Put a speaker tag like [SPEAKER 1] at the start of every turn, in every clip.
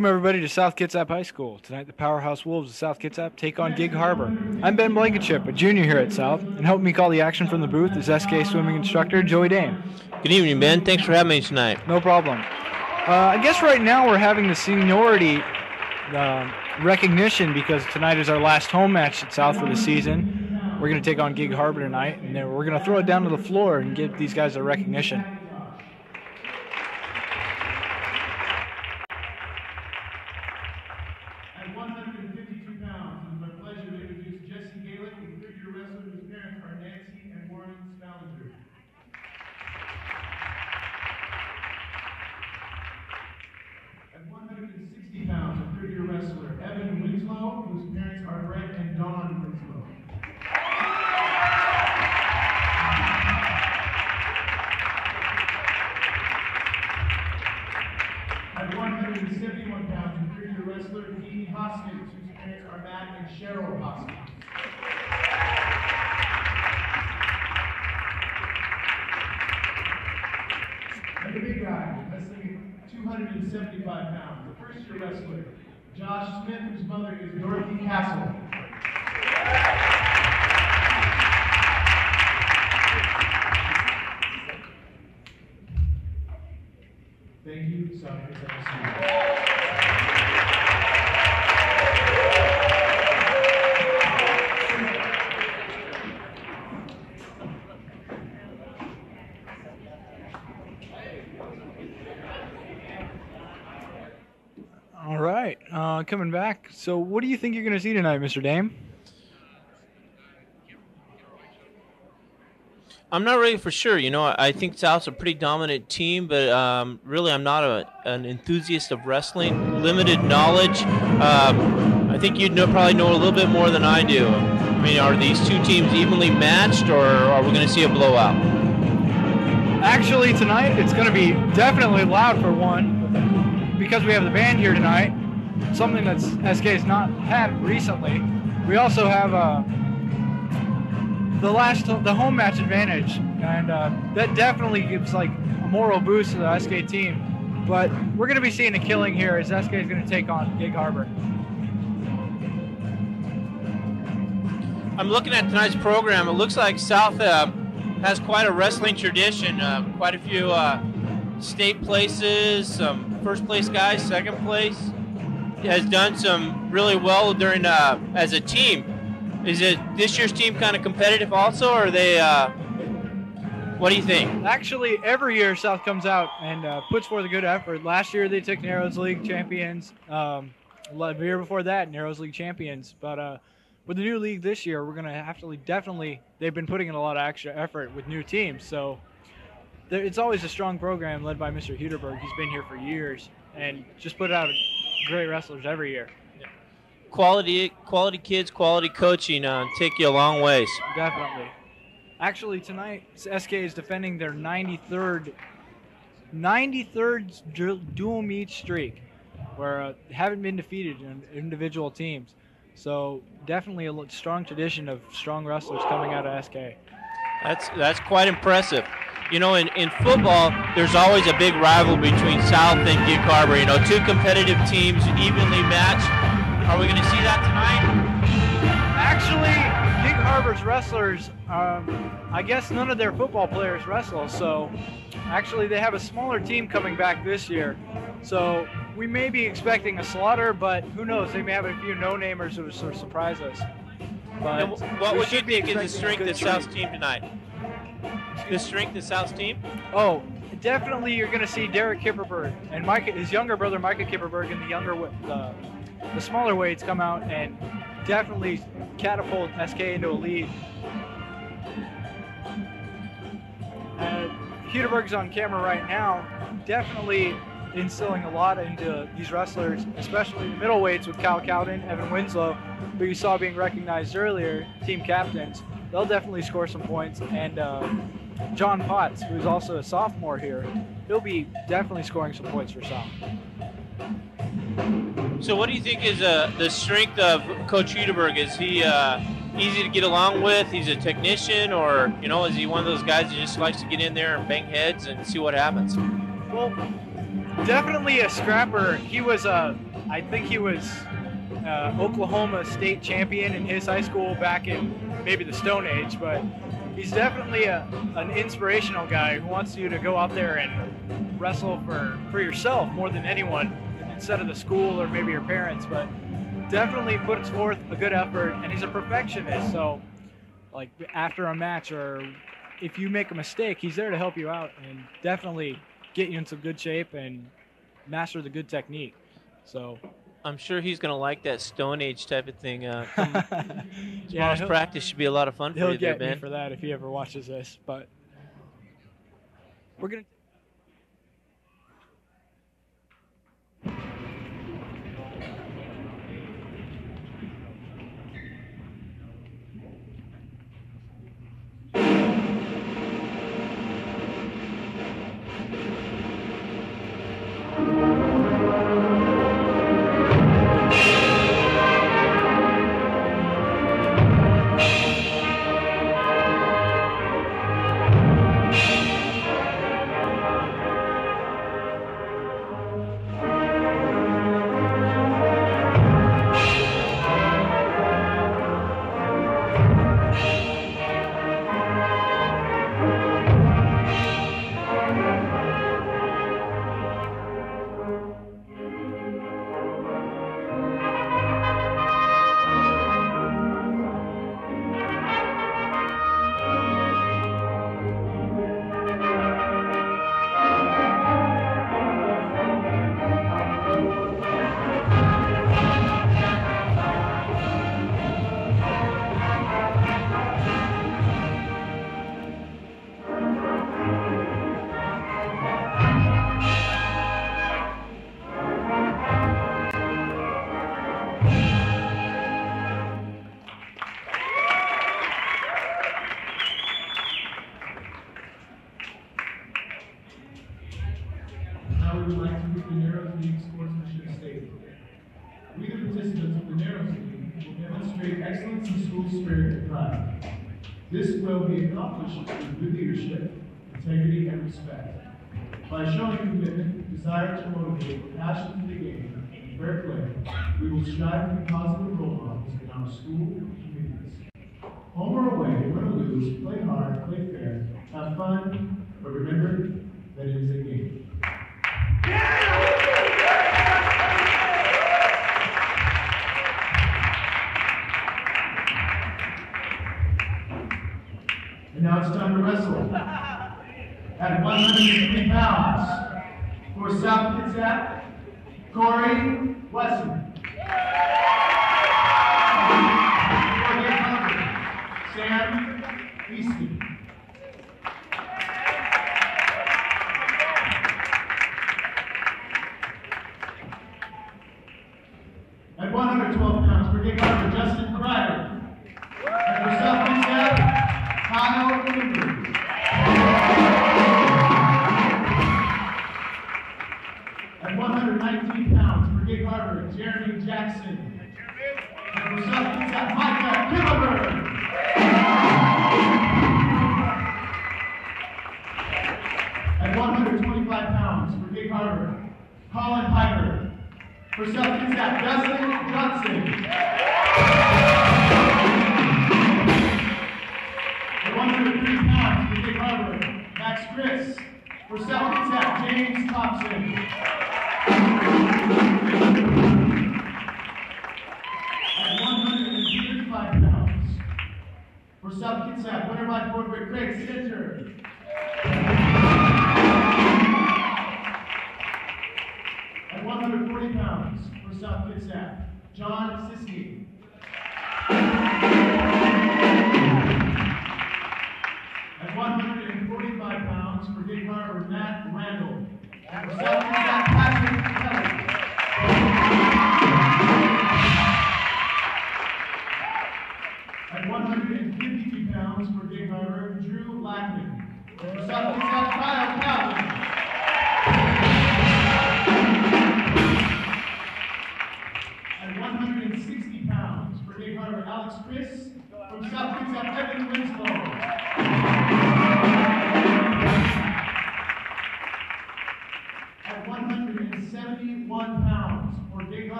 [SPEAKER 1] Welcome everybody to South Kitsap High School. Tonight the Powerhouse Wolves of South Kitsap take on Gig Harbor. I'm Ben Blankenship, a junior here at South, and helping me call the action from the booth is SK swimming instructor Joey Dame.
[SPEAKER 2] Good evening, Ben. Thanks for having me tonight.
[SPEAKER 1] No problem. Uh, I guess right now we're having the seniority uh, recognition because tonight is our last home match at South for the season. We're going to take on Gig Harbor tonight, and then we're going to throw it down to the floor and give these guys a recognition.
[SPEAKER 3] At 152 pounds, it is my pleasure to introduce Jesse Galick, a figure wrestler whose parents are Nancy and Warren Spallinger. At 160 pounds, a figure wrestler Evan Winslow, whose parents are Brett and Dawn Winslow. At 171 pounds, a figure wrestler Dee Hoskins, whose parents are Matt and Cheryl Hoskins. And the big guy, wrestling at 275 pounds, the first year wrestler, Josh Smith, whose mother is Dorothy Castle. Thank you. Sorry
[SPEAKER 1] coming back. So, what do you think you're going to see tonight, Mr. Dame?
[SPEAKER 2] I'm not really for sure. You know, I think South's a pretty dominant team, but um, really, I'm not a, an enthusiast of wrestling. Limited knowledge. Um, I think you'd know, probably know a little bit more than I do. I mean, are these two teams evenly matched, or are we going to see a blowout?
[SPEAKER 1] Actually, tonight it's going to be definitely loud for one because we have the band here tonight. Something that's SK has not had recently. We also have uh, the last the home match advantage, and uh, that definitely gives like a moral boost to the SK team. But we're going to be seeing a killing here as SK is going to take on Gig Harbor.
[SPEAKER 2] I'm looking at tonight's program. It looks like South uh, has quite a wrestling tradition. Uh, quite a few uh, state places, some first place guys, second place. Has done some really well during uh, as a team. Is it this year's team kind of competitive also, or are they? Uh, what do you think?
[SPEAKER 1] Actually, every year South comes out and uh, puts forth a good effort. Last year they took Narrows League champions. Um, the year before that, Narrows League champions. But uh, with the new league this year, we're gonna have to definitely. They've been putting in a lot of extra effort with new teams, so there, it's always a strong program led by Mr. Huderberg. He's been here for years and just put out great wrestlers every year.
[SPEAKER 2] Quality, quality kids, quality coaching uh, take you a long ways.
[SPEAKER 1] Definitely. Actually, tonight SK is defending their 93rd, 93rd du- dual meet streak, where uh, haven't been defeated in individual teams. So definitely a strong tradition of strong wrestlers coming out of SK.
[SPEAKER 2] That's that's quite impressive. You know, in, in football, there's always a big rival between South and Gig Harbor. You know, two competitive teams evenly matched. Are we going to see that tonight?
[SPEAKER 1] Actually, Gig Harbor's wrestlers, um, I guess none of their football players wrestle. So actually, they have a smaller team coming back this year. So we may be expecting a slaughter, but who knows? They may have a few no-namers who will sort of surprise us. But
[SPEAKER 2] what would you think is the strength of South's team tonight? The strength of South's team?
[SPEAKER 1] Oh, definitely you're going to see Derek Kipperberg and Micah, his younger brother Micah Kipperberg and the younger the, the smaller weights come out and definitely catapult SK into a lead. Uh, Huderberg's on camera right now, definitely instilling a lot into these wrestlers, especially the middleweights with Cal Cowden, Evan Winslow, who you saw being recognized earlier, team captains. They'll definitely score some points, and uh, John Potts, who's also a sophomore here, he'll be definitely scoring some points for South.
[SPEAKER 2] So, what do you think is uh, the strength of Coach Hudeberg? Is he uh, easy to get along with? He's a technician, or you know, is he one of those guys that just likes to get in there and bang heads and see what happens?
[SPEAKER 1] Well, definitely a scrapper. He was I think he was uh, Oklahoma state champion in his high school back in maybe the Stone Age, but he's definitely a, an inspirational guy who wants you to go out there and wrestle for, for yourself more than anyone instead of the school or maybe your parents, but definitely puts forth a good effort and he's a perfectionist. So like after a match or if you make a mistake, he's there to help you out and definitely get you in some good shape and master the good technique. So
[SPEAKER 2] I'm sure he's going to like that Stone Age type of thing. Uh, come,
[SPEAKER 1] yeah,
[SPEAKER 2] tomorrow's practice should be a lot of fun for
[SPEAKER 1] he'll
[SPEAKER 2] you there,
[SPEAKER 1] get me
[SPEAKER 2] Ben.
[SPEAKER 1] for that if he ever watches this. But we're gonna.
[SPEAKER 3] Now Home or away, win or lose, play hard, play fair, have fun, but remember that it is a game. And now it's time to wrestle. At 103 pounds, for South Kitsap, Corey Wesson.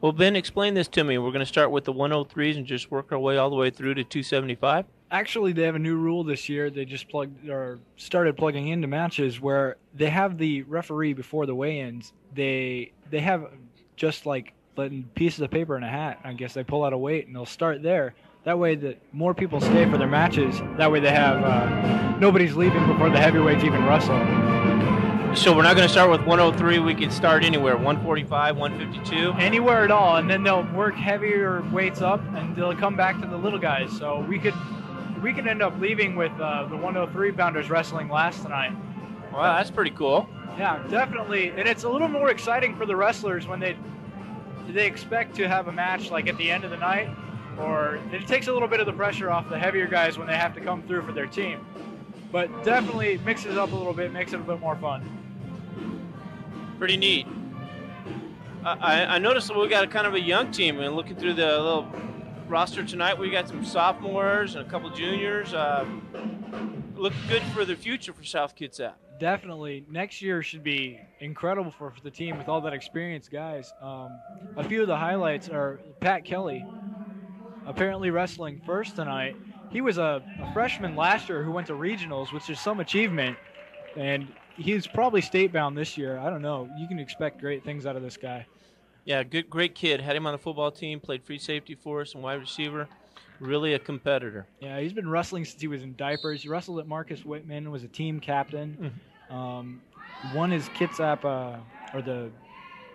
[SPEAKER 2] Well, Ben, explain this to me. We're going to start with the 103s and just work our way all the way through to 275.
[SPEAKER 1] Actually, they have a new rule this year. They just plugged or started plugging into matches where they have the referee before the weigh-ins. They they have just like letting pieces of paper in a hat. I guess they pull out a weight and they'll start there. That way, that more people stay for their matches. That way, they have uh, nobody's leaving before the heavyweights even wrestle.
[SPEAKER 2] So we're not going to start with 103. We can start anywhere 145, 152.
[SPEAKER 1] anywhere at all, and then they'll work heavier weights up, and they'll come back to the little guys. So we could we could end up leaving with uh, the 103 pounders wrestling last tonight.
[SPEAKER 2] Wow, that's pretty cool.
[SPEAKER 1] Yeah, definitely, and it's a little more exciting for the wrestlers when they they expect to have a match like at the end of the night, or it takes a little bit of the pressure off the heavier guys when they have to come through for their team. But definitely mixes up a little bit, makes it a bit more fun.
[SPEAKER 2] Pretty neat. I, I- noticed that we got a kind of a young team, and looking through the little roster tonight, we got some sophomores and a couple juniors. Uh, look good for the future for South Kitsap.
[SPEAKER 1] Definitely, next year should be incredible for, for the team with all that experienced guys. Um, a few of the highlights are Pat Kelly, apparently wrestling first tonight. He was a, a freshman last year who went to regionals, which is some achievement, and he's probably state bound this year. I don't know. You can expect great things out of this guy.
[SPEAKER 2] Yeah, good, great kid. Had him on the football team. Played free safety for us and wide receiver. Really a competitor.
[SPEAKER 1] Yeah, he's been wrestling since he was in diapers. He wrestled at Marcus Whitman, was a team captain. Um, won his Kitsap, uh, or the,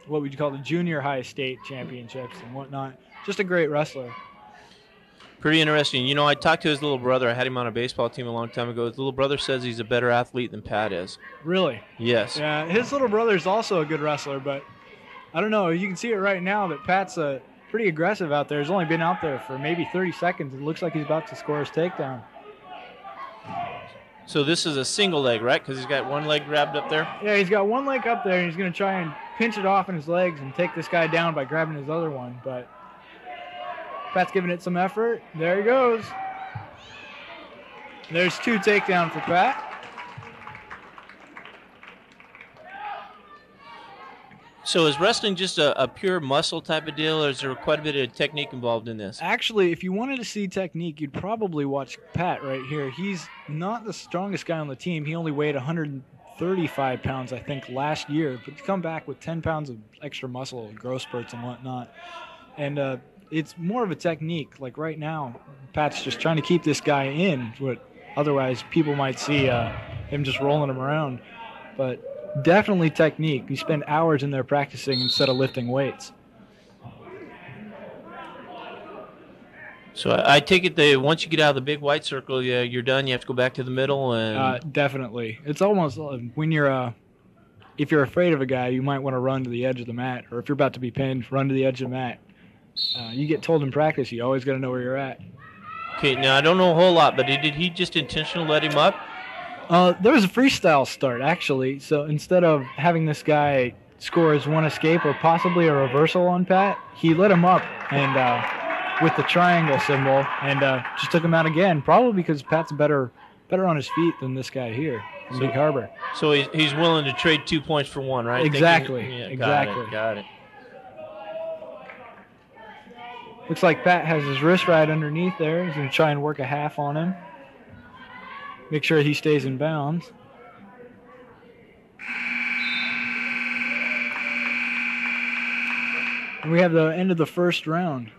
[SPEAKER 1] what would you call the junior high state championships and whatnot. Just a great wrestler.
[SPEAKER 2] Pretty interesting. You know, I talked to his little brother. I had him on a baseball team a long time ago. His little brother says he's a better athlete than Pat is.
[SPEAKER 1] Really.
[SPEAKER 2] Yes.
[SPEAKER 1] Yeah, his little brother's also a good wrestler, but I don't know. You can see it right now that Pat's uh, pretty aggressive out there. He's only been out there for maybe 30 seconds. It looks like he's about to score his takedown.
[SPEAKER 2] So this is a single leg, right? Because he's got one leg grabbed up there.
[SPEAKER 1] Yeah, he's got one leg up there, and he's going to try and pinch it off in his legs and take this guy down by grabbing his other one. But Pat's giving it some effort. There he goes. There's two takedown for Pat.
[SPEAKER 2] So is wrestling just a, a pure muscle type of deal, or is there quite a bit of technique involved in this?
[SPEAKER 1] Actually, if you wanted to see technique, you'd probably watch Pat right here. He's not the strongest guy on the team. He only weighed 135 pounds, I think, last year, but to come back with 10 pounds of extra muscle, growth spurts, and whatnot. And uh, it's more of a technique. Like right now, Pat's just trying to keep this guy in, what otherwise people might see uh, him just rolling him around. But definitely technique. You spend hours in there practicing instead of lifting weights.
[SPEAKER 2] So I, I take it that once you get out of the big white circle, yeah, you're done. You have to go back to the middle, and
[SPEAKER 1] Uh, definitely. It's almost uh, when you're uh, if you're afraid of a guy, you might want to run to the edge of the mat, or if you're about to be pinned, run to the edge of the mat. Uh, you get told in practice, you always got to know where you're at.
[SPEAKER 2] okay. Now I don't know a whole lot, but did he just intentionally let him up?
[SPEAKER 1] Uh, there was a freestyle start actually, so instead of having this guy score his one escape or possibly a reversal on Pat, he let him up and uh, with the triangle symbol and uh, just took him out again. Probably because Pat's better better on his feet than this guy here in Gig Harbor.
[SPEAKER 2] So he's, he's willing to trade two points for one, right? Thinking-
[SPEAKER 1] Exactly,
[SPEAKER 2] yeah,
[SPEAKER 1] exactly.
[SPEAKER 2] Got it. Got it.
[SPEAKER 1] Looks like Pat has his wrist right underneath there. He's going to try and work a half on him. Make sure he stays in bounds. And we have the end of the first round.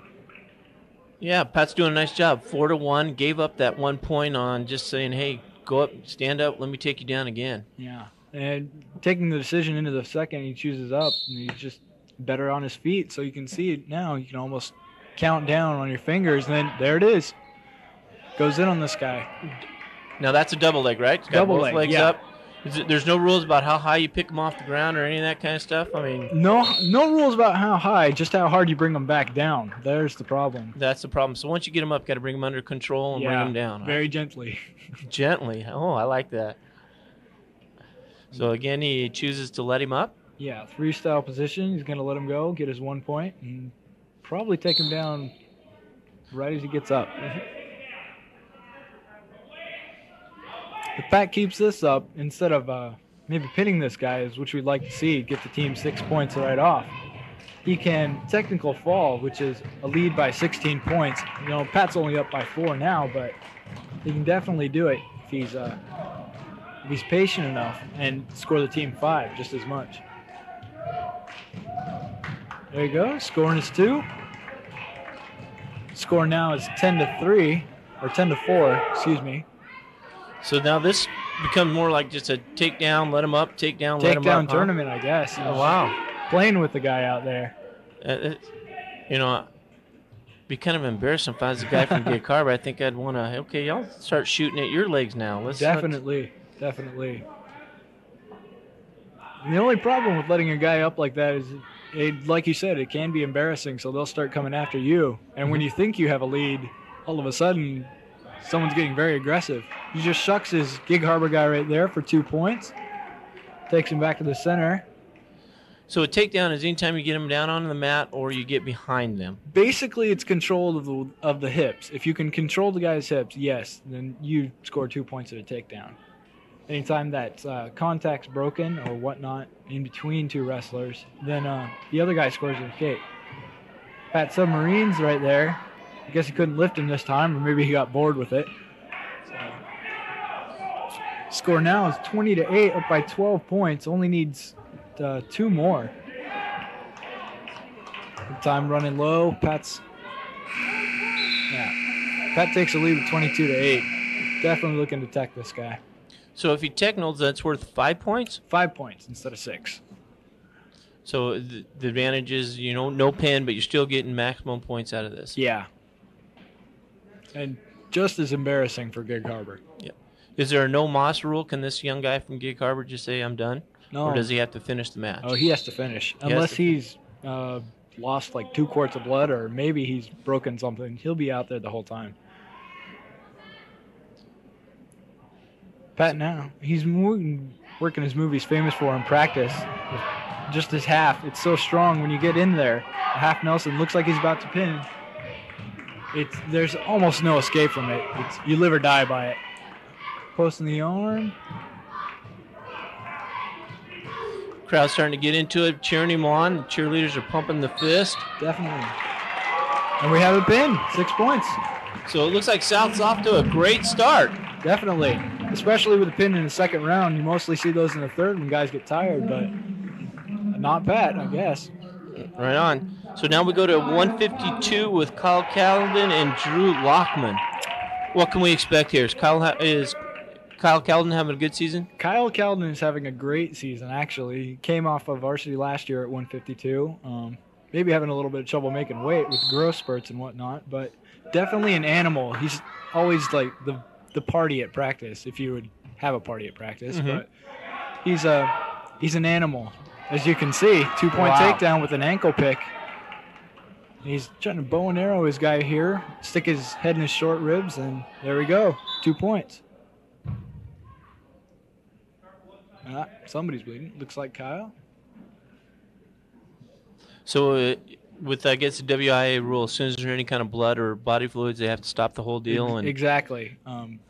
[SPEAKER 2] Yeah, Pat's doing a nice job. Four to one. Gave up that one point on just saying, "Hey, go up, stand up, let me take you down again.
[SPEAKER 1] Yeah. And taking the decision into the second, he chooses up, and he's just better on his feet. So you can see it now. You can almost count down on your fingers, and then there it is. Goes in on this guy.
[SPEAKER 2] Now that's a double leg, right?
[SPEAKER 1] Double leg,
[SPEAKER 2] legs
[SPEAKER 1] yeah.
[SPEAKER 2] up. It, there's no rules about how high you pick them off the ground or any of that kind of stuff. I mean,
[SPEAKER 1] No, no rules about how high, just how hard you bring them back down. There's the problem.
[SPEAKER 2] that's the problem. So once you get them up, got to bring them under control and bring them down.
[SPEAKER 1] Very gently.
[SPEAKER 2] Gently. Oh, I like that. So again, he chooses to let him up.
[SPEAKER 1] Yeah, three style position. He's going to let him go, get his one point, and probably take him down right as he gets up. If Pat keeps this up, instead of uh, maybe pinning this guy, is which we'd like to see, get the team six points right off. He can technical fall, which is a lead by 16 points. You know, Pat's only up by four now, but he can definitely do it if he's uh, if he's patient enough and score the team five just as much. There you go. Scoring is two. Score now is 10 to 3, or 10 to 4, excuse me.
[SPEAKER 2] So now this becomes more like just a takedown, let him up, takedown, let him
[SPEAKER 1] Takedown
[SPEAKER 2] up. huh?
[SPEAKER 1] tournament, I guess.
[SPEAKER 2] Oh wow.
[SPEAKER 1] Playing with the guy out there.
[SPEAKER 2] Uh, it- you know, be kind of embarrassing if I was the guy from Gig Harbor. I think I'd want to. Okay, y'all start shooting at your legs now. Let's not-
[SPEAKER 1] Definitely. Definitely. And the only problem with letting a guy up like that is, it, like you said, it can be embarrassing, so they'll start coming after you. And when mm-hmm. you think you have a lead, all of a sudden, someone's getting very aggressive. He just shucks his Gig Harbor guy right there for two points, takes him back to the center.
[SPEAKER 2] So a takedown is anytime you get them down on the mat or you get behind them.
[SPEAKER 1] Basically, it's control of the, of the hips. If you can control the guy's hips, yes, then you score two points at a takedown. Anytime that uh, contact's broken or whatnot in between two wrestlers, then uh, the other guy scores an escape. Pat Submarines right there. I guess he couldn't lift him this time, or maybe he got bored with it. So, score now is 20 to 8, up by 12 points. Only needs uh, two more. Time running low. Pat's. Yeah. Pat takes a lead with 22 to 8. Definitely looking to tech this guy.
[SPEAKER 2] So if he technals, that's worth five points.
[SPEAKER 1] Five points instead of six.
[SPEAKER 2] So the, the advantage is you know no pin, but you're still getting maximum points out of this.
[SPEAKER 1] Yeah. And just as embarrassing for Gig Harbor.
[SPEAKER 2] Is there a no Moss rule? Can this young guy from Gig Harbor just say I'm done,
[SPEAKER 1] No.
[SPEAKER 2] or does he have to finish the match?
[SPEAKER 1] Oh, he has to finish.
[SPEAKER 2] has
[SPEAKER 1] Unless
[SPEAKER 2] to-
[SPEAKER 1] he's uh, lost like two quarts of blood or maybe he's broken something. He'll be out there the whole time. Pat now, he's working his movies famous for in practice. Just his half. It's so strong when you get in there. Half Nelson looks like he's about to pin. It's there's almost no escape from it. It's you live or die by it. Posting the arm.
[SPEAKER 2] Crowd's starting to get into it, cheering him on. The cheerleaders are pumping the fist.
[SPEAKER 1] Definitely. And we have a pin. Six points.
[SPEAKER 2] So it looks like South's off to a great start.
[SPEAKER 1] Definitely. Especially with a pin in the second round. You mostly see those in the third when guys get tired, but not Pat, I guess.
[SPEAKER 2] Right on. So now we go to 152 with Kyle Calden and Drew Lockman. What can we expect here? Is Kyle ha- is Kyle Calden having a good season?
[SPEAKER 1] Kyle Calden is having a great season, actually. He came off of varsity last year at 152. Um, maybe having a little bit of trouble making weight with growth spurts and whatnot, but definitely an animal. He's always like the the party at practice, if you would have a party at practice.
[SPEAKER 2] Mhm.
[SPEAKER 1] But he's a he's an animal, as you can see. Two point
[SPEAKER 2] Wow.
[SPEAKER 1] takedown with an ankle pick. He's trying to bow and arrow his guy here, stick his head in his short ribs, and there we go. Two points. Ah, somebody's bleeding. Looks like Kyle.
[SPEAKER 2] So uh, with I guess the WIAA rule, as soon as there's any kind of blood or body fluids, they have to stop the whole deal. And
[SPEAKER 1] exactly. Um,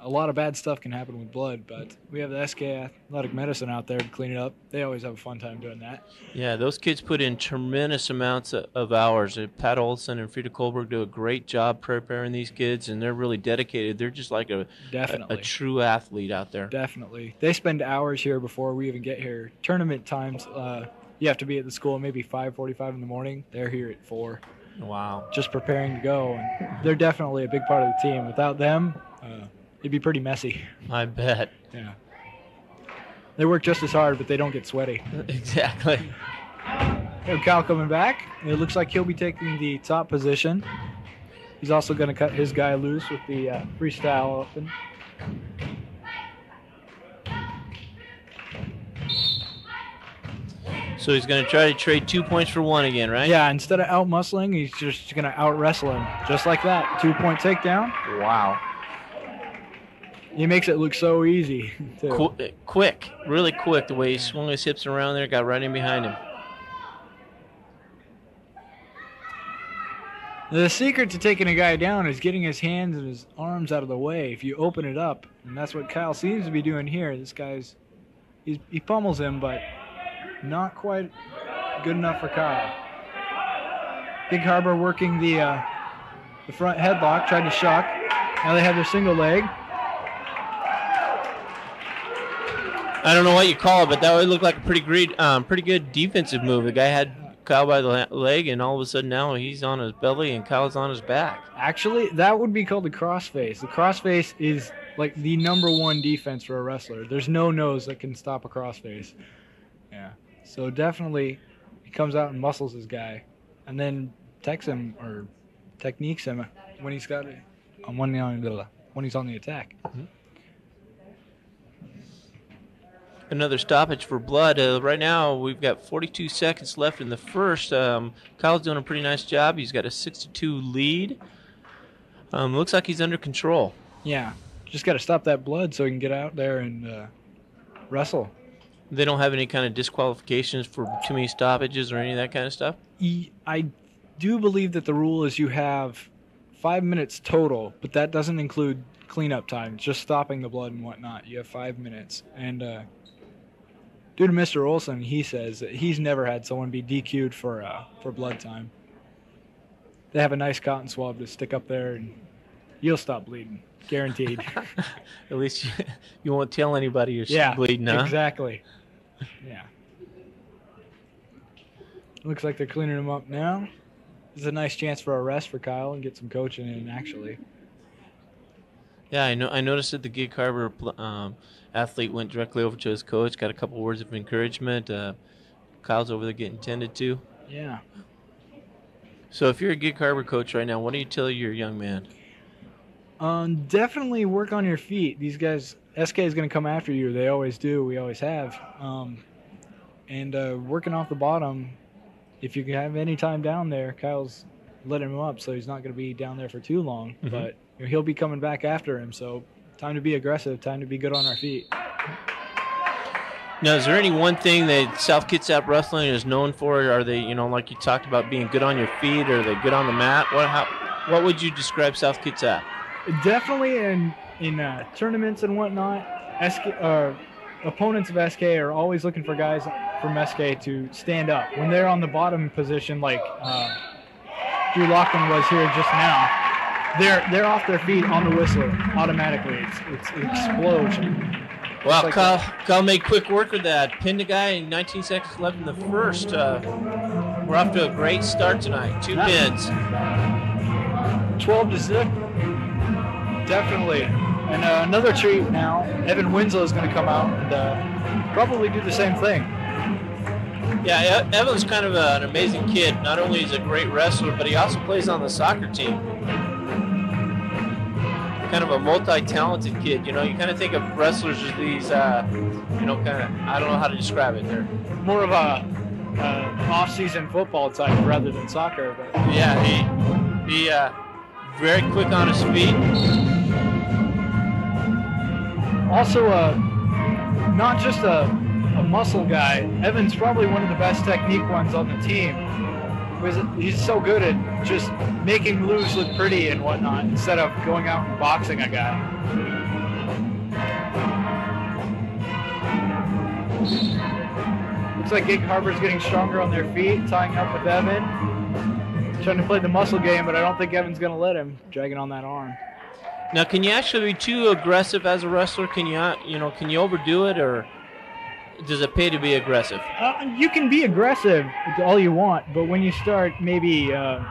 [SPEAKER 1] a lot of bad stuff can happen with blood, but we have the SK Athletic Medicine out there to clean it up. They always have a fun time doing that.
[SPEAKER 2] yeah, those kids put in tremendous amounts of, of hours. Uh, Pat Olson and Frida Kohlberg do a great job preparing these kids, and they're really dedicated. They're just like a, a,
[SPEAKER 1] Definitely.
[SPEAKER 2] a true athlete out there.
[SPEAKER 1] Definitely. They spend hours here before we even get here. Tournament times, uh, you have to be at the school maybe 5:45 in the morning. They're here at 4,
[SPEAKER 2] Wow.
[SPEAKER 1] just preparing to go. And they're definitely a big part of the team. Without them, uh, it'd be pretty messy.
[SPEAKER 2] I bet.
[SPEAKER 1] Yeah. They work just as hard, but they don't get sweaty.
[SPEAKER 2] Exactly.
[SPEAKER 1] Hey, Kyle coming back. It looks like he'll be taking the top position. He's also going to cut his guy loose with the uh, freestyle open.
[SPEAKER 2] So he's going to try to trade two points for one again, right?
[SPEAKER 1] Yeah, instead of out muscling, he's just going to out wrestle him. Just like that. Two point takedown. Wow. He makes it look so easy.
[SPEAKER 2] Qu- eh, quick, really quick. The way he swung his hips around there, got right in behind him.
[SPEAKER 1] The secret to taking a guy down is getting his hands and his arms out of the way. If you open it up, and that's what Kyle seems to be doing here. This guy's he's, he pummels him, but not quite good enough for Kyle. Gig Harbor working the uh, the front headlock, tried to shock. Now they have their single leg.
[SPEAKER 2] I don't know what you call it, but that would look like a pretty great, um, pretty good defensive move. The guy had Kyle by the leg, and all of a sudden now he's on his belly and Kyle's on his back.
[SPEAKER 1] Actually, that would be called a crossface. The crossface is like the number one defense for a wrestler. There's no nose that can stop a crossface. Yeah. So definitely, he comes out and muscles his guy, and then techs him or techniques him when he's got it on one on the when he's on the attack.
[SPEAKER 2] Another stoppage for blood. Uh, right now we've got 42 seconds left in the first. Um, Kyle's doing a pretty nice job. He's got a 62 lead. Um, looks like he's under control.
[SPEAKER 1] Yeah. Just got to stop that blood so he can get out there and uh, wrestle.
[SPEAKER 2] They don't have any kind of disqualifications for too many stoppages or any of that kind of stuff.
[SPEAKER 1] I do believe that the rule is you have five minutes total, but that doesn't include cleanup time, just stopping the blood and whatnot. You have five minutes. And uh, due to Mr. Olson, he says that he's never had someone be DQ'd for uh, for blood time. They have a nice cotton swab to stick up there, and you'll stop bleeding, guaranteed.
[SPEAKER 2] At least you, you won't tell anybody you're
[SPEAKER 1] yeah,
[SPEAKER 2] bleeding, huh?
[SPEAKER 1] exactly. Yeah. Looks like they're cleaning him up now. This is a nice chance for a rest for Kyle and get some coaching in. Actually,
[SPEAKER 2] Yeah, I know. I noticed that the Gig Harbor um, athlete went directly over to his coach, got a couple words of encouragement. Uh, Kyle's over there getting tended to.
[SPEAKER 1] yeah.
[SPEAKER 2] So, if you're a Gig Harbor coach right now, what do you tell your young man?
[SPEAKER 1] Um, definitely work on your feet. These guys, SK is going to come after you. They always do. We always have. Um, and uh, working off the bottom, if you can have any time down there, Kyle's letting him up, so he's not going to be down there for too long.
[SPEAKER 2] Mhm.
[SPEAKER 1] But you know, he'll be coming back after him. So time to be aggressive. Time to be good on our feet.
[SPEAKER 2] Now, is there any one thing that South Kitsap Wrestling is known for? Are they, you know, like you talked about being good on your feet? or Are they good on the mat? What, how, what would you describe South Kitsap?
[SPEAKER 1] Definitely in in uh, tournaments and whatnot, SK, uh, opponents of SK are always looking for guys from SK to stand up when they're on the bottom position, like uh, Drew Loughlin was here just now. They're they're off their feet on the whistler automatically. It's it's an explosion.
[SPEAKER 2] Wow,
[SPEAKER 1] like
[SPEAKER 2] Kyle, Kyle made quick work of that. Pinned a guy in 19 seconds left in the first. Uh, we're off to a great start tonight. Two pins.
[SPEAKER 1] Twelve to zip. Definitely. And uh, another treat now. Evan Winslow is going to come out and uh, probably do the same thing.
[SPEAKER 2] Yeah, Evan's kind of an amazing kid. Not only is he a great wrestler, but he also plays on the soccer team. Kind of a multi-talented kid. You know, you kind of think of wrestlers as these, uh, you know, kind of. I don't know how to describe it. They're
[SPEAKER 1] more of a uh, off-season football type rather than soccer. But
[SPEAKER 2] Yeah, he he uh, very quick on his feet.
[SPEAKER 1] Also, uh, not just a, a muscle guy. Evan's probably one of the best technique ones on the team. He's so good at just making moves look pretty and whatnot instead of going out and boxing a guy. Looks like Gig Harbor's getting stronger on their feet, tying up with Evan. Trying to play the muscle game, but I don't think Evan's going to let him, dragging on that arm.
[SPEAKER 2] Now, can you actually be too aggressive as a wrestler? Can you, you know, can you overdo it, or does it pay to be aggressive?
[SPEAKER 1] Uh, you can be aggressive all you want, but when you start, maybe uh,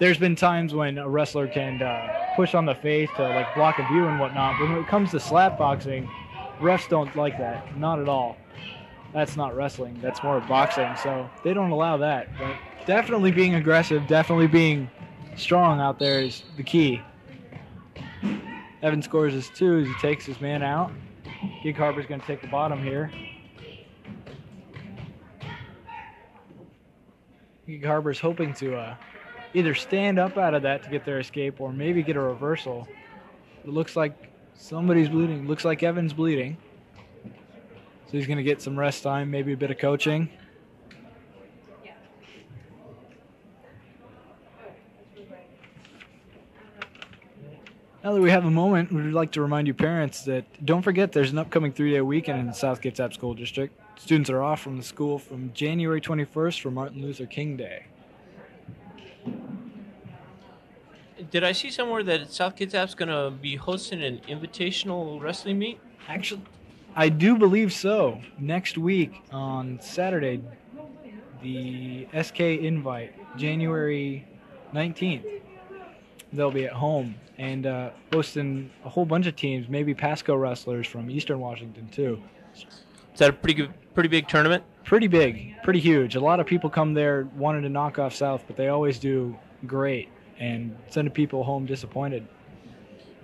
[SPEAKER 1] there's been times when a wrestler can uh, push on the face to like block a view and whatnot. But when it comes to slap boxing, refs don't like that. Not at all. That's not wrestling. That's more boxing. So they don't allow that. But definitely being aggressive, definitely being strong out there is the key. Evan scores his two as he takes his man out. Gig Harbor's going to take the bottom here. Gig Harbor's hoping to uh, either stand up out of that to get their escape or maybe get a reversal. It looks like somebody's bleeding. Looks like Evan's bleeding. So he's going to get some rest time, maybe a bit of coaching. Now that we have a moment, we'd like to remind you parents that don't forget there's an upcoming three day weekend in the South Kitsap School District. Students are off from the school from January 21st for Martin Luther King Day.
[SPEAKER 2] Did I see somewhere that South Kitsap's going to be hosting an invitational wrestling meet?
[SPEAKER 1] Actually, I do believe so. Next week on Saturday, the SK invite, January 19th, they'll be at home and uh, hosting a whole bunch of teams, maybe Pasco wrestlers from Eastern Washington too.
[SPEAKER 2] Is that a pretty good, pretty big tournament?
[SPEAKER 1] Pretty big, pretty huge. A lot of people come there wanting to knock off South, but they always do great and sending people home disappointed.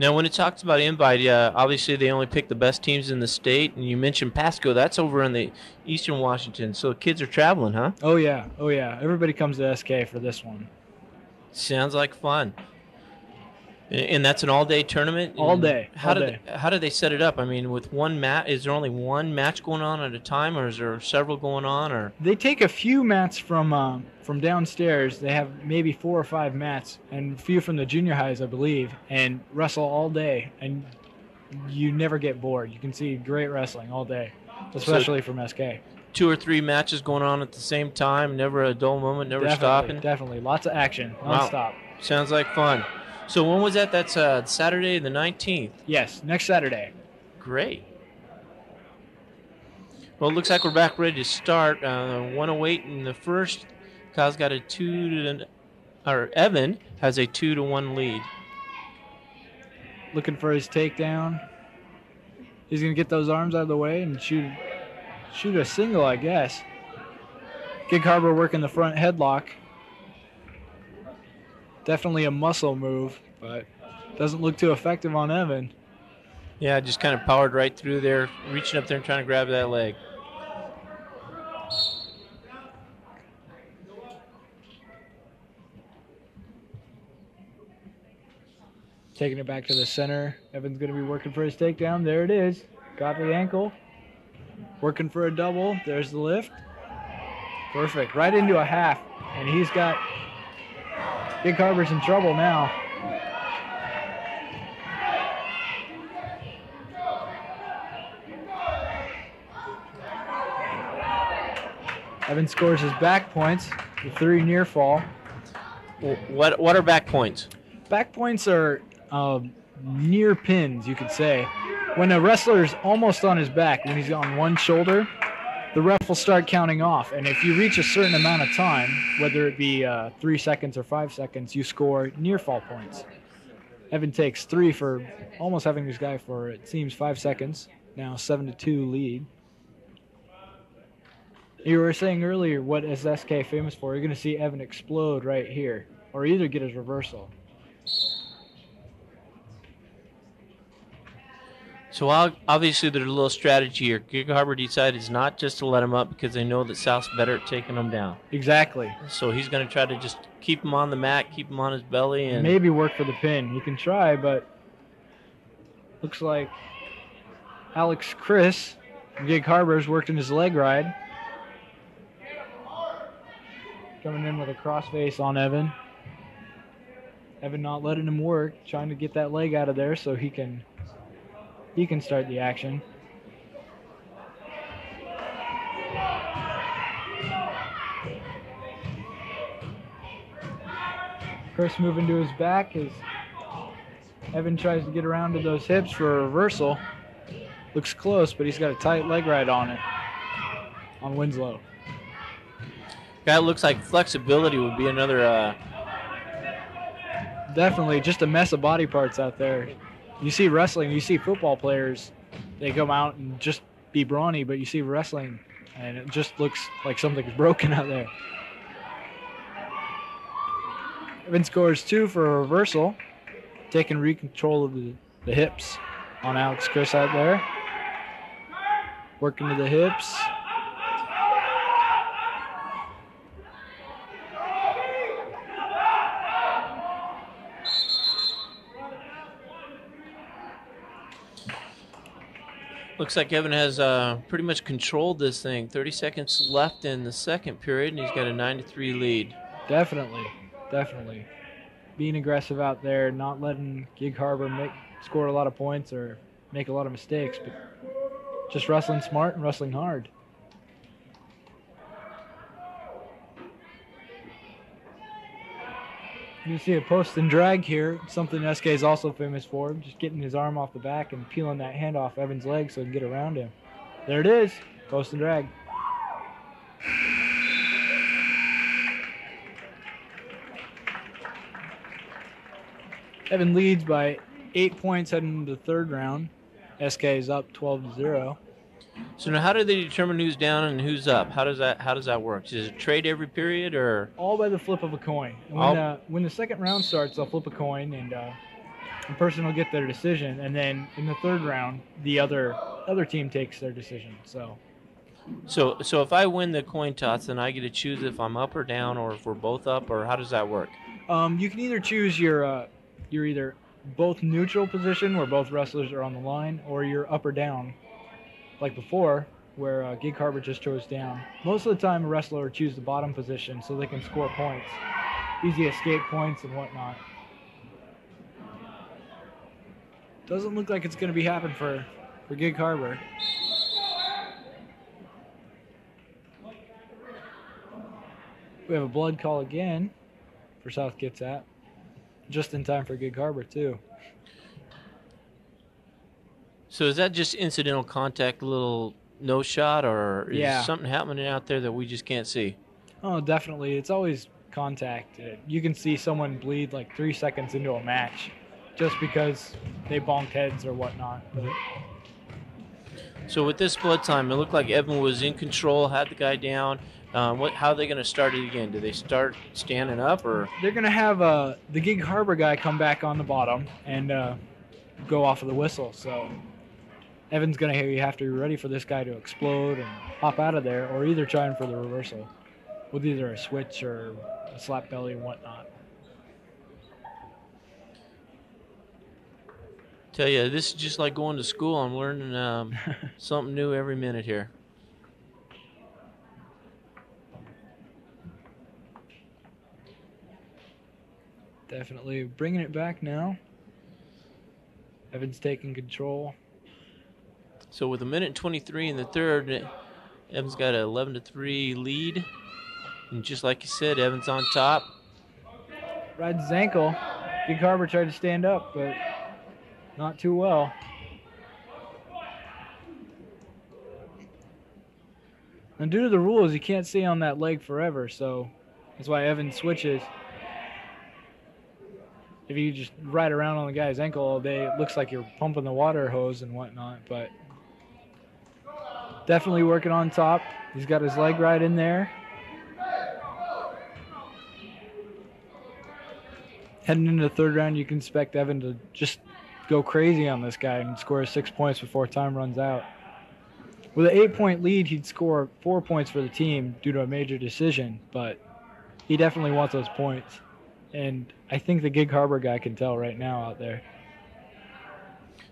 [SPEAKER 2] Now, when it talks about invite, uh, obviously they only pick the best teams in the state, and you mentioned Pasco. That's over in the Eastern Washington, so kids are traveling, huh?
[SPEAKER 1] Oh yeah, oh yeah. Everybody comes to SK for this one.
[SPEAKER 2] Sounds like fun. And that's an all-day tournament.
[SPEAKER 1] All day.
[SPEAKER 2] How
[SPEAKER 1] all
[SPEAKER 2] do
[SPEAKER 1] day.
[SPEAKER 2] how do they set it up? I mean, with one mat, is there only one match going on at a time, or is there several going on? Or
[SPEAKER 1] They take a few mats from uh, from downstairs. They have maybe four or five mats, and a few from the junior highs, I believe, and wrestle all day. And you never get bored. You can see great wrestling all day, especially from SK.
[SPEAKER 2] two or three matches going on at the same time, never a dull moment, never
[SPEAKER 1] definitely,
[SPEAKER 2] stopping.
[SPEAKER 1] Definitely, lots of action,
[SPEAKER 2] Wow.
[SPEAKER 1] nonstop.
[SPEAKER 2] Sounds like fun. So when was that? That's uh, Saturday the nineteenth.
[SPEAKER 1] Yes, next Saturday.
[SPEAKER 2] Great. Well, it looks like we're back ready to start. Uh, 108 in the first. Kyle's got a two to, or Evan has a two to one lead.
[SPEAKER 1] Looking for his takedown. He's gonna get those arms out of the way and shoot shoot a single, I guess. Gig Harbor working the front headlock. Definitely a muscle move, but doesn't look too effective on Evan.
[SPEAKER 2] Yeah, just kind of powered right through there, reaching up there and trying to grab that leg.
[SPEAKER 1] Taking it back to the center. Evan's going to be working for his takedown. There it is. Got the ankle. Working for a double. There's the lift. Perfect. Right into a half. And he's got. Gig Harbor's in trouble now. Evan scores his back points. The three near fall.
[SPEAKER 2] What what are back points?
[SPEAKER 1] Back points are um, near pins, you could say. When a wrestler is almost on his back, when he's on one shoulder, the ref will start counting off. And if you reach a certain amount of time, whether it be uh, three seconds or five seconds, you score near fall points. Evan takes three for almost having this guy for it seems five seconds. Now seven to two lead. You were saying earlier what is SK famous for? You're going to see Evan explode right here, or either get his reversal.
[SPEAKER 2] So ob- obviously there's a little strategy here. Gig Harbor decided is not just to let him up because they know that South's better at taking him down.
[SPEAKER 1] Exactly.
[SPEAKER 2] So he's going to try to just keep him on the mat, keep him on his belly, and
[SPEAKER 1] Maybe work for the pin. He can try, but looks like Alex Chris from Gig Harbor's worked in his leg ride. Coming in with a crossface on Evan. Evan not letting him work, trying to get that leg out of there so he can he can start the action. Chris moving to his back as Evan tries to get around to those hips for a reversal. Looks close, but he's got a tight leg ride on it. On Winslow.
[SPEAKER 2] That looks like flexibility would be another uh,
[SPEAKER 1] definitely just a mess of body parts out there. You see wrestling, you see football players, they come out and just be brawny, but you see wrestling and it just looks like something's broken out there. Evan scores two for a reversal, taking re-control of the, the hips on Alex Chris out there. Working to the hips.
[SPEAKER 2] Looks like Evan has uh, pretty much controlled this thing. 30 seconds left in the second period, and he's got a 9 to 3 lead.
[SPEAKER 1] Definitely, definitely. Being aggressive out there, not letting Gig Harbor make score a lot of points or make a lot of mistakes, but just wrestling smart and wrestling hard. You see a post and drag here, something SK is also famous for, just getting his arm off the back and peeling that hand off Evan's leg so he can get around him. There it is, post and drag. Evan leads by eight points heading into the third round. SK is up 12 to 0.
[SPEAKER 2] So now, how do they determine who's down and who's up? How does that How does that work? Is it trade every period or?
[SPEAKER 1] All by the flip of a coin. When, uh, when the second round starts, they'll flip a coin and uh, the person will get their decision. And then in the third round, the other other team takes their decision. So
[SPEAKER 2] So so if I win the coin toss, then I get to choose if I'm up or down, or if we're both up, or how does that work?
[SPEAKER 1] um, you can either choose your uh, you're either both neutral position where both wrestlers are on the line, or you're up or down, like before where uh, Gig Harbor just chose down. Most of the time, a wrestler choose the bottom position so they can score points, easy escape points and whatnot. Doesn't look like it's going to be happening for for Gig Harbor. We have a blood call again for South Kitsap. Just in time for Gig Harbor, too.
[SPEAKER 2] So is that just incidental contact, little no shot, or is
[SPEAKER 1] Yeah.
[SPEAKER 2] something happening out there that we just can't see?
[SPEAKER 1] Oh, definitely. It's always contact. Uh, You can see someone bleed like three seconds into a match just because they bonked heads or whatnot. But
[SPEAKER 2] So with this blood time, it looked like Evan was in control, had the guy down. Um, what? How are they going to start it again? Do they start standing up, or
[SPEAKER 1] they're going to have uh, the Gig Harbor guy come back on the bottom and uh, go off of the whistle. So Evan's going to hear you have to be ready for this guy to explode and hop out of there or either trying for the reversal with either a switch or a slap belly and whatnot.
[SPEAKER 2] tell you this is just like going to school? I'm learning um, something new every minute here.
[SPEAKER 1] Definitely bringing it back now. Evan's taking control.
[SPEAKER 2] So with a minute and 23 in the third, Evan's got an 11 to 3 lead. And just like you said, Evan's on top.
[SPEAKER 1] Rides his ankle. Gig Harbor tried to stand up, but not too well. And due to the rules, you can't stay on that leg forever, so that's why Evan switches. If you just ride around on the guy's ankle all day, it looks like you're pumping the water hose and whatnot, but definitely working on top. He's got his leg right in there. Heading into the third round, you can expect Evan to just go crazy on this guy and score six points before time runs out. With an eight point lead, he'd score four points for the team due to a major decision, but he definitely wants those points. And I think the Gig Harbor guy can tell right now out there.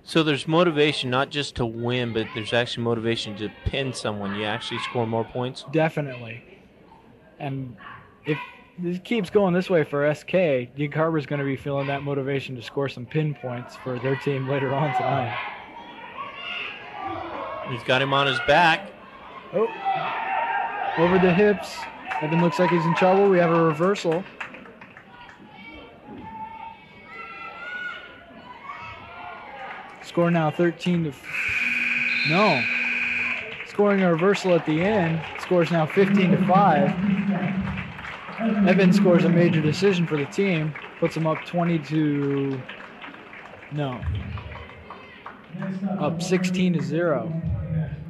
[SPEAKER 2] So there's motivation not just to win, but there's actually motivation to pin someone. You actually score more points.
[SPEAKER 1] Definitely. And if this keeps going this way for SK, Gig Harbor's going to be feeling that motivation to score some pin points for their team later on tonight.
[SPEAKER 2] He's got him on his back.
[SPEAKER 1] Oh, over the hips. Evan looks like he's in trouble. We have a reversal. Score now 13 to. No. Scoring a reversal at the end. Scores now 15 to 5. Evan scores a major decision for the team. puts them up 20 to no, up 16 to zero.
[SPEAKER 3] Next,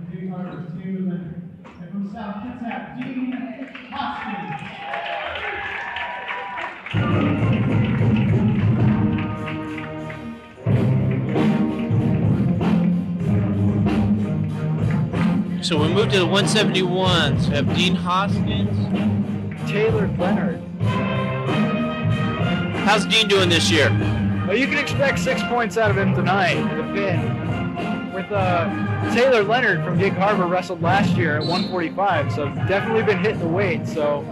[SPEAKER 3] from
[SPEAKER 2] So we move to the 171s. We have Dean Hoskins.
[SPEAKER 1] Taylor Leonard.
[SPEAKER 2] How's Dean doing this year?
[SPEAKER 1] Well, you can expect six points out of him tonight. The pin with uh, Taylor Leonard from Gig Harbor wrestled last year at 145, so definitely been hitting the weight. So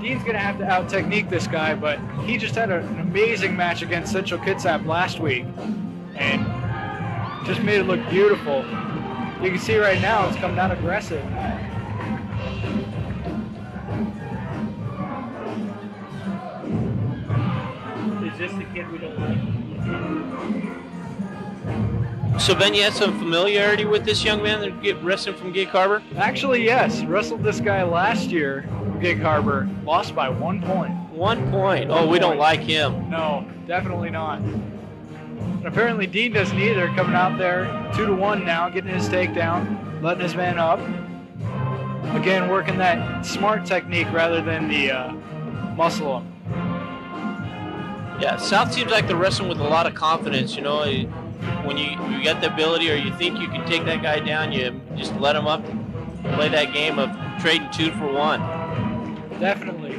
[SPEAKER 1] Dean's gonna have to out technique this guy, but he just had a, an amazing match against Central Kitsap last week, and just made it look beautiful. You can see right now it's coming out aggressive.
[SPEAKER 4] Is this the kid we don't like?
[SPEAKER 2] So Ben, you had some familiarity with this young man that get wrestling from Gig Harbor?
[SPEAKER 1] Actually, yes, wrestled this guy last year, from Gig Harbor, lost by one point.
[SPEAKER 2] One point. Oh, we don't like him.
[SPEAKER 1] No, definitely not. Apparently Dean doesn't either, coming out there two to one now, getting his takedown, letting his man up. Again, working that smart technique rather than the uh, muscle him.
[SPEAKER 2] Yeah, South seems like they're wrestling with a lot of confidence. You know, when you you get the ability or you think you can take that guy down, you just let him up, play that game of trading two for one.
[SPEAKER 1] Definitely.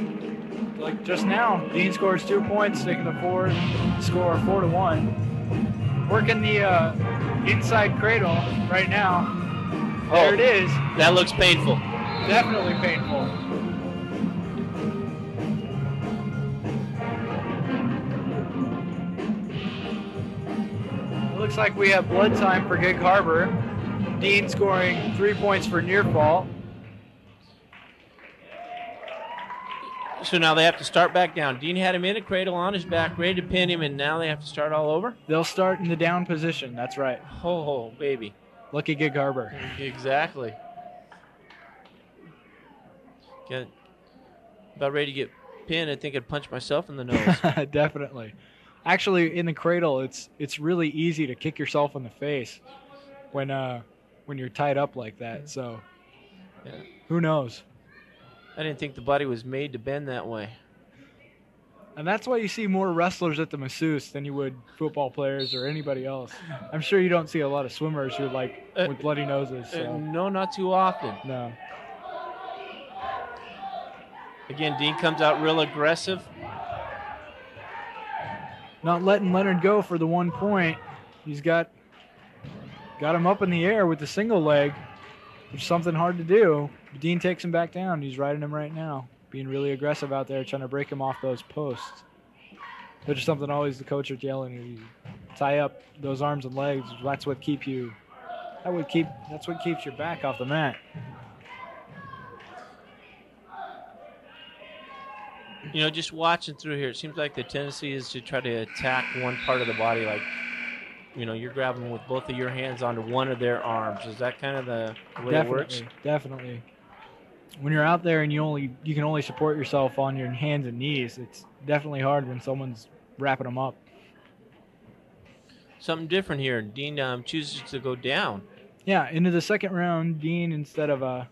[SPEAKER 1] Like just now, Dean scores two points, taking the four score four to one. Working the uh, inside cradle right now. There
[SPEAKER 2] Oh.
[SPEAKER 1] it is.
[SPEAKER 2] That looks painful.
[SPEAKER 1] Definitely painful. It looks like we have blood time for Gig Harbor. Dean scoring three points for near fall.
[SPEAKER 2] So now they have to start back down. Dean had him in a cradle on his back, ready to pin him, and now they have to start all over.
[SPEAKER 1] They'll start in the down position. That's right.
[SPEAKER 2] Oh, ho, baby.
[SPEAKER 1] Lucky Gig Harbor.
[SPEAKER 2] Exactly. Get about ready to get pinned. I think I'd punch myself in the nose.
[SPEAKER 1] Definitely. Actually, in the cradle, it's it's really easy to kick yourself in the face when uh when you're tied up like that. So
[SPEAKER 2] Yeah.
[SPEAKER 1] who knows?
[SPEAKER 2] I didn't think the body was made to bend that way.
[SPEAKER 1] And that's why you see more wrestlers at the masseuse than you would football players or anybody else. I'm sure you don't see a lot of swimmers who like
[SPEAKER 2] Uh,
[SPEAKER 1] with bloody noses.
[SPEAKER 2] Uh, no, not too often.
[SPEAKER 1] No.
[SPEAKER 2] Again, Dean comes out real aggressive.
[SPEAKER 1] Not letting Leonard go for the one point. He's got got him up in the air with the single leg, which is something hard to do. Dean takes him back down. He's riding him right now, being really aggressive out there, trying to break him off those posts. Which is something always the coach is yelling. You tie up those arms and legs. That's what keep you. That would keep. That's what keeps your back off the mat.
[SPEAKER 2] You know, just watching through here, it seems like the tendency is to try to attack one part of the body. Like, you know, you're grabbing with both of your hands onto one of their arms. Is that kind of the way it works?
[SPEAKER 1] Definitely, definitely. When you're out there and you only you can only support yourself on your hands and knees, it's definitely hard when someone's wrapping them up.
[SPEAKER 2] Something different here. Dean um, chooses to go down.
[SPEAKER 1] Yeah, into the second round, Dean instead of uh,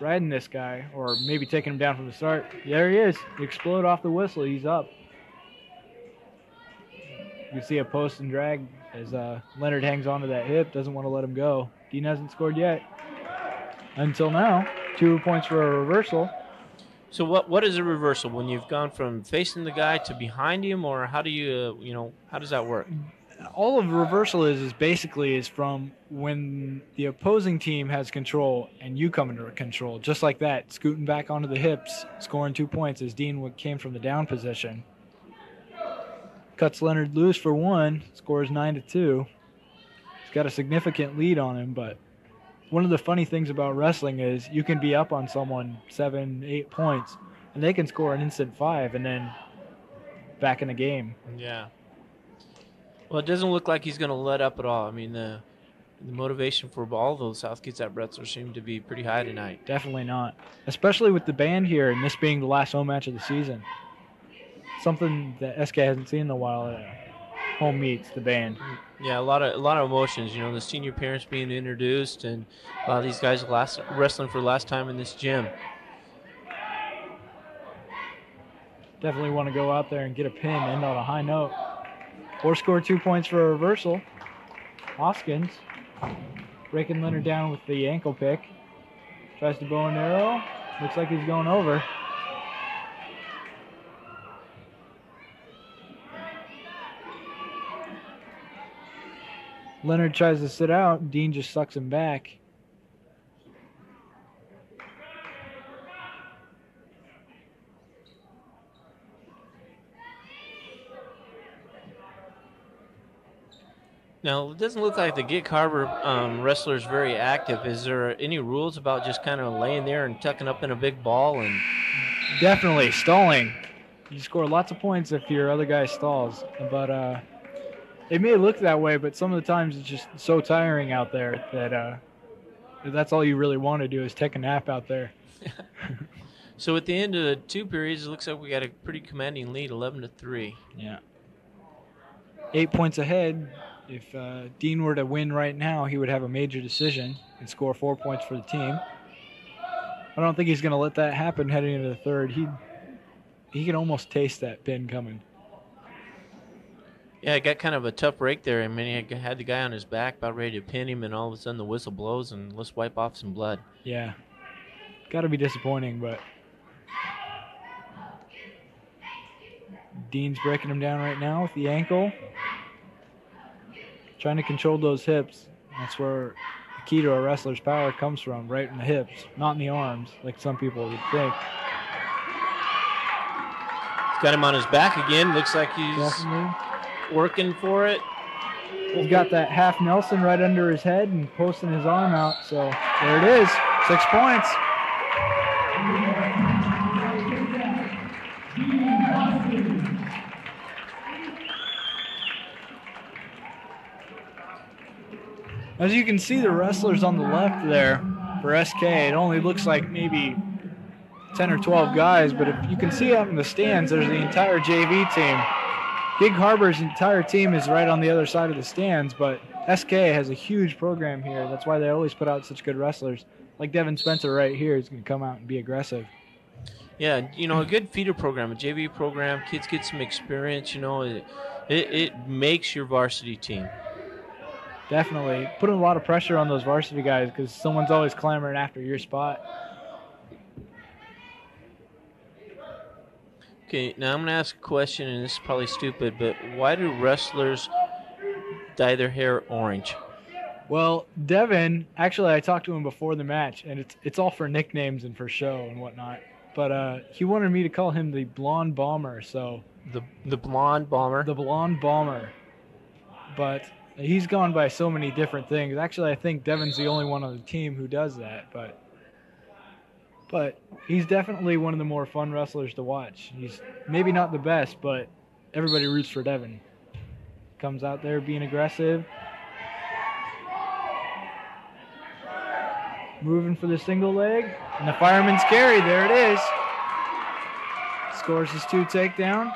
[SPEAKER 1] riding this guy or maybe taking him down from the start, there he is. Explode off the whistle. He's up. You can see a post and drag as uh, Leonard hangs onto that hip, doesn't want to let him go. Dean hasn't scored yet until now. Two points for a reversal.
[SPEAKER 2] So what what is a reversal when you've gone from facing the guy to behind him, or how do you uh, you know how does that work?
[SPEAKER 1] all of reversal is is basically is from when the opposing team has control and you come into control, just like that, scooting back onto the hips, scoring two points as Dean came from the down position. Cuts Leonard loose for one, scores nine to two. He's got a significant lead on him, but one of the funny things about wrestling is you can be up on someone seven, eight points, and they can score an instant five, and then back in the game.
[SPEAKER 2] Yeah. Well, it doesn't look like he's going to let up at all. I mean, the the motivation for all those South Kitsap wrestlers seem to be pretty high tonight.
[SPEAKER 1] Definitely not. Especially with the band here and this being the last home match of the season. something that SK hasn't seen in a while at home meets the band.
[SPEAKER 2] Yeah, a lot of a lot of emotions. You know, the senior parents being introduced, and a lot of these guys last wrestling for the last time in this gym.
[SPEAKER 1] Definitely want to go out there and get a pin, end on a high note, or score two points for a reversal. Hoskins breaking Leonard down with the ankle pick. Tries to bow and arrow. Looks like he's going over. Leonard tries to sit out. Dean just sucks him back.
[SPEAKER 2] Now, it doesn't look like the Gig Harbor um, wrestler is very active. Is there any rules about just kind of laying there and tucking up in a big ball? And
[SPEAKER 1] Definitely stalling. You score lots of points if your other guy stalls, but uh, it may look that way. But some of the times it's just so tiring out there that uh, that's all you really want to do is take a nap out there.
[SPEAKER 2] so at the end of the two periods, it looks like we got a pretty commanding lead, 11 to three.
[SPEAKER 1] Yeah. Eight points ahead. If uh, Dean were to win right now, he would have a major decision and score four points for the team. I don't think he's going to let that happen heading into the third. He he can almost taste that pin coming.
[SPEAKER 2] Yeah, it got kind of a tough break there. I mean, he had the guy on his back, about ready to pin him, and all of a sudden the whistle blows, and let's wipe off some blood.
[SPEAKER 1] Yeah, got to be disappointing, but Dean's breaking him down right now with the ankle, trying to control those hips. That's where the key to a wrestler's power comes from, right in the hips, not in the arms, like some people would think.
[SPEAKER 2] Got him on his back again. Looks like he's
[SPEAKER 1] Definitely.
[SPEAKER 2] Working for it.
[SPEAKER 1] He's got that half Nelson right under his head and posting his arm out. So there it is, six points. As you can see, the wrestlers on the left there for SK, it only looks like maybe 10 or 12 guys, but if you can see out in the stands, there's the entire JV team. Gig Harbor's entire team is right on the other side of the stands, but SK has a huge program here. That's why they always put out such good wrestlers. Like Devin Spencer right here is going to come out and be aggressive.
[SPEAKER 2] Yeah, you know, a good feeder program, a JV program, kids get some experience, you know, it, it, it makes your varsity team.
[SPEAKER 1] Definitely. Putting a lot of pressure on those varsity guys because someone's always clamoring after your spot.
[SPEAKER 2] Okay, now I'm going to ask a question, and this is probably stupid, but why do wrestlers dye their hair orange?
[SPEAKER 1] Well, Devin, actually, I talked to him before the match, and it's it's all for nicknames and for show and whatnot. But uh, he wanted me to call him the Blonde Bomber, so
[SPEAKER 2] The the blonde bomber.
[SPEAKER 1] the Blonde Bomber. But he's gone by so many different things. Actually, I think Devin's the only one on the team who does that. But but he's definitely one of the more fun wrestlers to watch. He's maybe not the best, but everybody roots for Devin. Comes out there being aggressive. Moving for the single leg. And the fireman's carry. There it is. Scores his two takedown.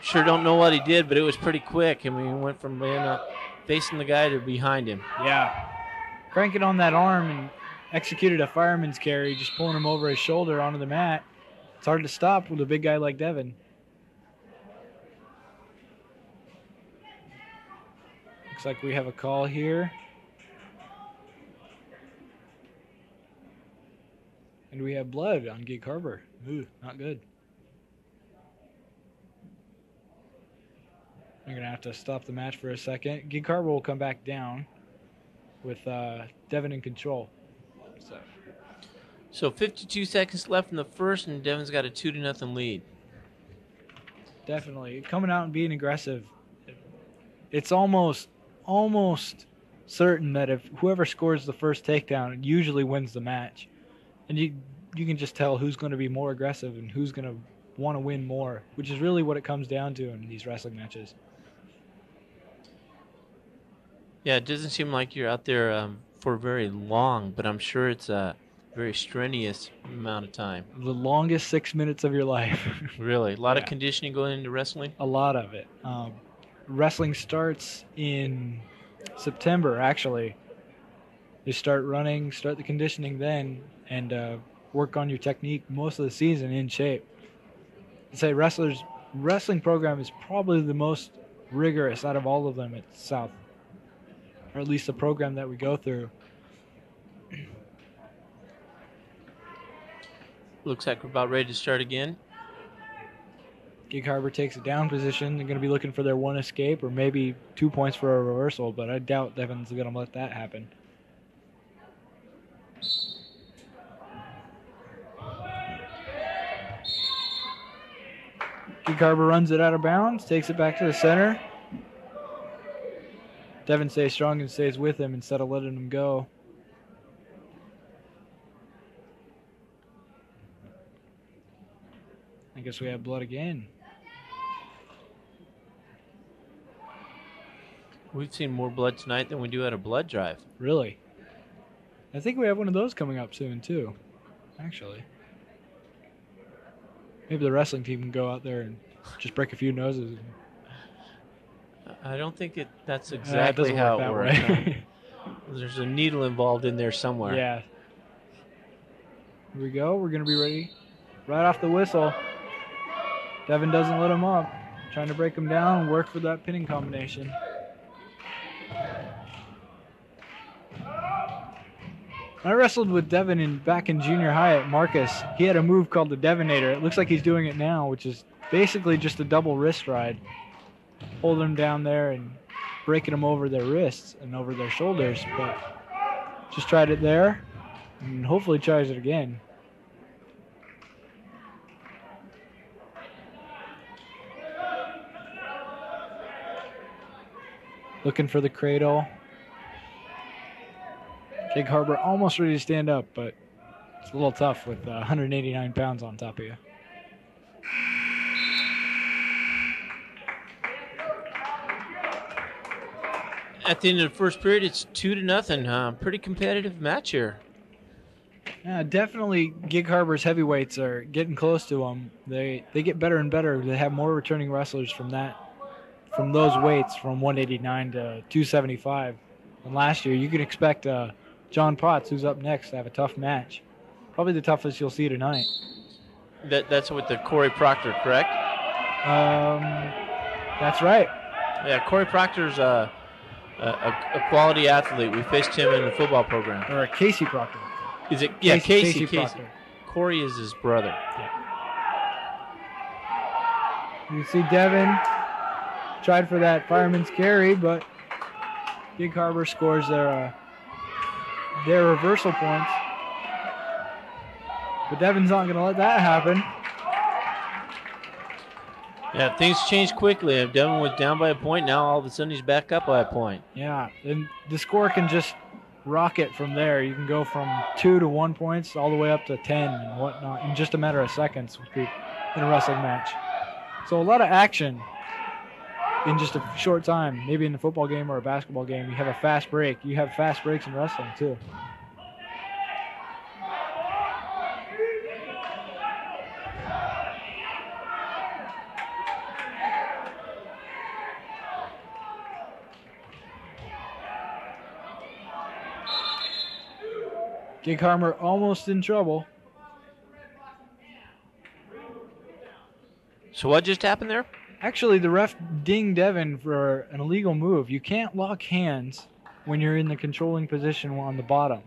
[SPEAKER 2] Sure don't know what he did, but it was pretty quick. I mean, he went from being uh, facing the guy to behind him.
[SPEAKER 1] Yeah. Cranking on that arm and executed a fireman's carry, just pulling him over his shoulder onto the mat. It's hard to stop with a big guy like Devin. Looks like we have a call here. And we have blood on Gig Harbor. Ooh, not good. I'm going to have to stop the match for a second. Gig Harbor will come back down with uh, Devin in control. So
[SPEAKER 2] So 52 seconds left in the first, and Devin's got a two to nothing lead.
[SPEAKER 1] definitely coming out and being aggressive. It's almost almost certain that if whoever scores the first takedown usually wins the match, and you you can just tell who's going to be more aggressive and who's going to want to win more, which is really what it comes down to in these wrestling matches.
[SPEAKER 2] Yeah, it doesn't seem like you're out there um, for very long, but I'm sure it's a very strenuous amount of time.
[SPEAKER 1] The longest six minutes of your life.
[SPEAKER 2] Really, a lot
[SPEAKER 1] Yeah.
[SPEAKER 2] of conditioning going into wrestling.
[SPEAKER 1] a lot of it. Um, wrestling starts in September, actually. You start running, start the conditioning then, and uh, work on your technique most of the season in shape. I'd say wrestlers wrestling program is probably the most rigorous out of all of them at South, or at least the program that we go through.
[SPEAKER 2] Looks like we're about ready to start again.
[SPEAKER 1] Gig Harbor takes a down position. They're going to be looking for their one escape or maybe two points for a reversal, but I doubt Devin's going to let that happen. Gig Harbor runs it out of bounds, takes it back to the center. Devon stays strong and stays with him instead of letting him go. Guess we have blood again.
[SPEAKER 2] We've seen more blood tonight than we do at a blood drive.
[SPEAKER 1] Really? I think we have one of those coming up soon too. Actually. Maybe the wrestling team can go out there and just break a few noses.
[SPEAKER 2] I don't think it. That's
[SPEAKER 1] Uh,
[SPEAKER 2] exactly how it works. There's a needle involved in there somewhere.
[SPEAKER 1] yeah. Here we go. We're gonna be ready. Right off the whistle. Devin doesn't let him up. Trying to break him down work for that pinning combination. I wrestled with Devin in back in junior high at Marcus. He had a move called the Devinator. It looks like he's doing it now, which is basically just a double wrist ride. Holding him down there and breaking them over their wrists and over their shoulders. But just tried it there and hopefully tries it again. Looking for the cradle. Gig Harbor almost ready to stand up, but it's a little tough with uh, 189 pounds on top of you.
[SPEAKER 2] At the end of the first period, it's two to nothing. Uh, pretty competitive match here.
[SPEAKER 1] Yeah, definitely. Gig Harbor's heavyweights are getting close to them. They they get better and better. They have more returning wrestlers from that, from those weights, from 189 to 275. And last year, you can expect uh, John Potts, who's up next, to have a tough match. Probably the toughest you'll see tonight.
[SPEAKER 2] That, that's with the Corey Proctor, correct?
[SPEAKER 1] Um, that's right.
[SPEAKER 2] Yeah, Corey Proctor's uh, a, a, a quality athlete. We faced him in the football program.
[SPEAKER 1] Or Casey Proctor.
[SPEAKER 2] Is it? Yeah, Casey. Casey.
[SPEAKER 1] Proctor.
[SPEAKER 2] Corey is his brother.
[SPEAKER 1] You see Devin tried for that fireman's carry, but Gig Harbor scores their uh, their reversal points. But Devin's not going to let that happen.
[SPEAKER 2] Yeah, things changed quickly. If Devin was down by a point, now all of a sudden he's back up by a point.
[SPEAKER 1] Yeah, and the score can just rocket from there. You can go from two to one points all the way up to ten and whatnot in just a matter of seconds in a wrestling match. So a lot of action in just a short time. Maybe in a football game or a basketball game, you have a fast break. You have fast breaks in wrestling too. Gig Harbor almost in trouble.
[SPEAKER 2] So what just happened there?
[SPEAKER 1] Actually, the ref dinged Devin for an illegal move. You can't lock hands when you're in the controlling position on the bottom.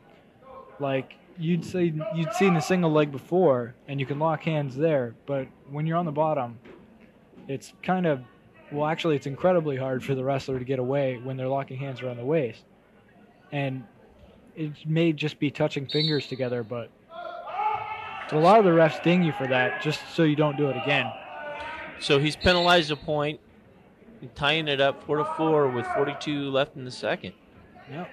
[SPEAKER 1] Like you'd say, you'd seen the single leg before, and you can lock hands there. But when you're on the bottom, it's kind of, well, actually, it's incredibly hard for the wrestler to get away when they're locking hands around the waist. And it may just be touching fingers together, but a lot of the refs ding you for that just so you don't do it again.
[SPEAKER 2] So he's penalized a point, tying it up four to four with 42 left in the second.
[SPEAKER 1] Yep.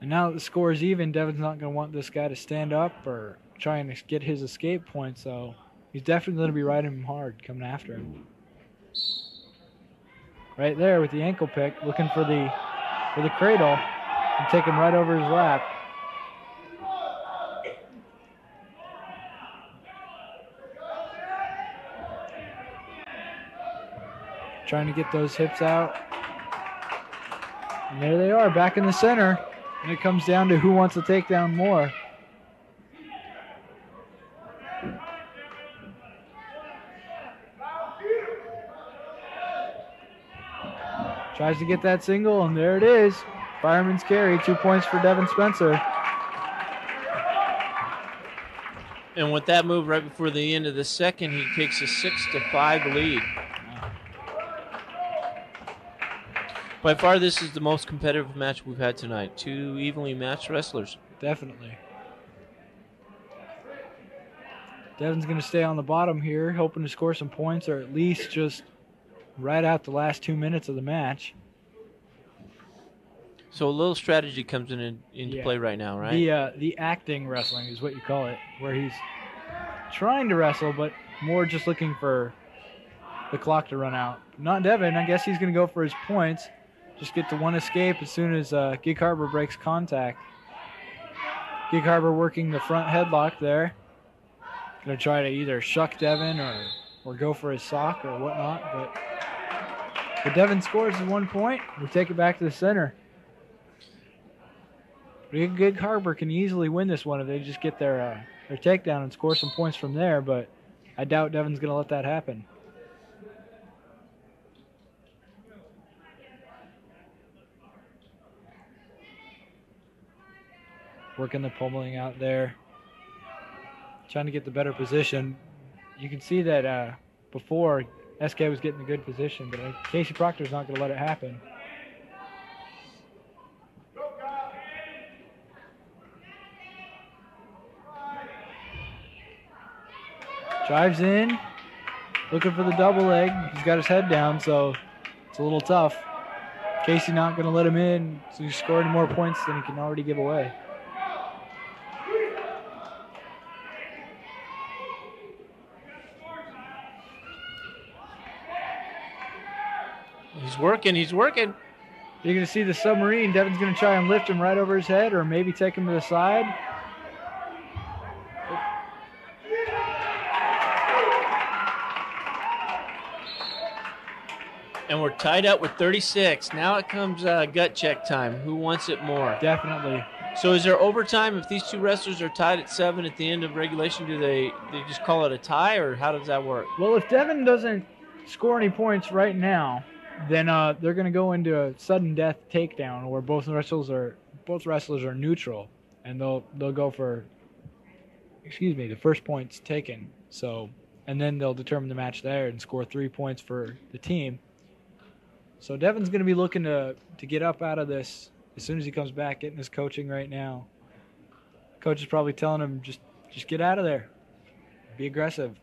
[SPEAKER 1] And now that the score is even, Devin's not going to want this guy to stand up or trying to get his escape point, so he's definitely going to be riding him hard, coming after him. Right there with the ankle pick, looking for the for the cradle, and take him right over his lap. Trying to get those hips out. And there they are, back in the center. And it comes down to who wants to take down more. Tries to get that single, and there it is. Fireman's carry, two points for Devin Spencer.
[SPEAKER 2] And with that move right before the end of the second, he takes a six to five lead. By far, this is the most competitive match we've had tonight. Two evenly matched wrestlers.
[SPEAKER 1] Definitely. Devin's going to stay on the bottom here, hoping to score some points or at least just right out the last two minutes of the match.
[SPEAKER 2] So a little strategy comes in, in into
[SPEAKER 1] Yeah.
[SPEAKER 2] play right now, right?
[SPEAKER 1] The uh, the acting wrestling is what you call it, where he's trying to wrestle, but more just looking for the clock to run out. Not Devin. I guess he's going to go for his points. Just get to one escape as soon as uh, Gig Harbor breaks contact. Gig Harbor working the front headlock there. To try to either shuck Devin or, or go for his sock or whatnot. But, but Devin scores at one point. We take it back to the center. Gig Harbor can easily win this one if they just get their uh, their takedown and score some points from there. But I doubt Devin's to let that happen. Working the pummeling out there, trying to get the better position. You can see that uh, before SK was getting a good position, but uh, Casey Proctor's not going to let it happen. Drives in, looking for the double leg. He's got his head down, so it's a little tough. Casey not going to let him in, so he's scoring more points than he can already give away.
[SPEAKER 2] He's working. He's working.
[SPEAKER 1] You're going to see the submarine. Devin's going to try and lift him right over his head or maybe take him to the side.
[SPEAKER 2] And we're tied up with 36. Now it comes uh, gut check time. Who wants it more?
[SPEAKER 1] Definitely.
[SPEAKER 2] So is there overtime if these two wrestlers are tied at seven at the end of regulation? Do they they just call it a tie, or how does that work?
[SPEAKER 1] Well, if Devin doesn't score any points right now, then uh, they're going to go into a sudden death takedown where both wrestlers are both wrestlers are neutral, and they'll they'll go for excuse me the first points taken. So and then they'll determine the match there and score three points for the team. So Devin's going to be looking to to get up out of this as soon as he comes back, getting his coaching right now. Coach is probably telling him just just get out of there, be aggressive,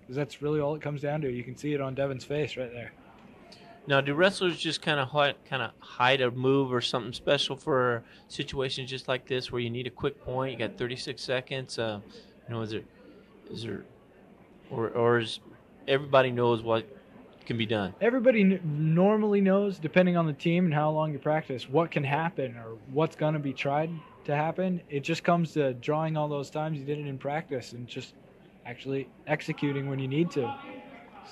[SPEAKER 1] because that's really all it comes down to. You can see it on Devin's face right there.
[SPEAKER 2] Now, do wrestlers just kind of hide, kind of hide a move or something special for situations just like this where you need a quick point? You got 36 seconds. Uh, you know, is there, is there, or or is everybody knows what can be done?
[SPEAKER 1] Everybody n- normally knows, depending on the team and how long you practice, what can happen or what's going to be tried to happen. It just comes to drawing all those times you did it in practice and just actually executing when you need to.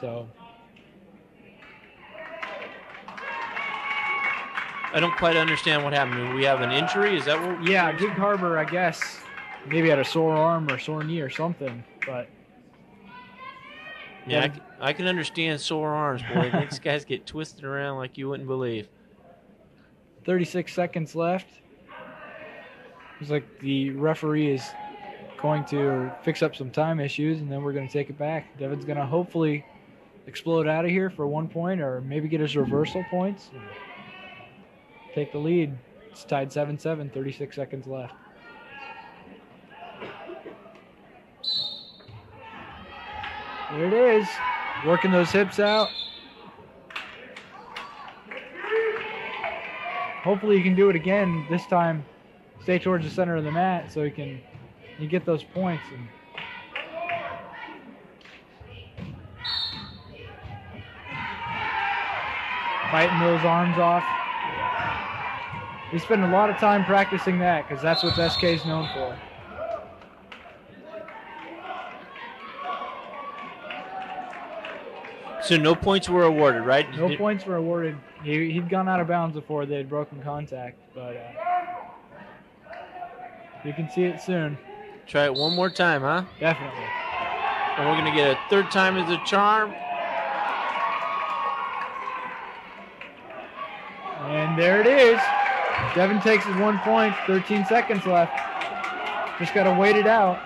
[SPEAKER 1] So
[SPEAKER 2] I don't quite understand what happened. We have an injury. Is that what?
[SPEAKER 1] yeah, Gig Harbor, I guess, maybe had a sore arm or sore knee or something, but
[SPEAKER 2] Yeah, I can understand sore arms, boy. These guys get twisted around like you wouldn't believe.
[SPEAKER 1] 36 seconds left. Looks like the referee is going to fix up some time issues, and then we're going to take it back. Devin's going to hopefully explode out of here for one point, or maybe get his reversal points. Take the lead. It's tied 7 7, 36 seconds left. There it is. Working those hips out. Hopefully, you can do it again. This time, stay towards the center of the mat so you can you get those points. And fighting those arms off. We spend a lot of time practicing that because that's what SK is known for.
[SPEAKER 2] So no points were awarded, right?
[SPEAKER 1] No
[SPEAKER 2] Did-
[SPEAKER 1] points were awarded. He, he'd gone out of bounds before they had broken contact, but uh, you can see it soon.
[SPEAKER 2] Try it one more time, huh?
[SPEAKER 1] Definitely.
[SPEAKER 2] And we're gonna get a third time as a charm.
[SPEAKER 1] And there it is. Devin takes his one point. 13 seconds left. Just got to wait it out.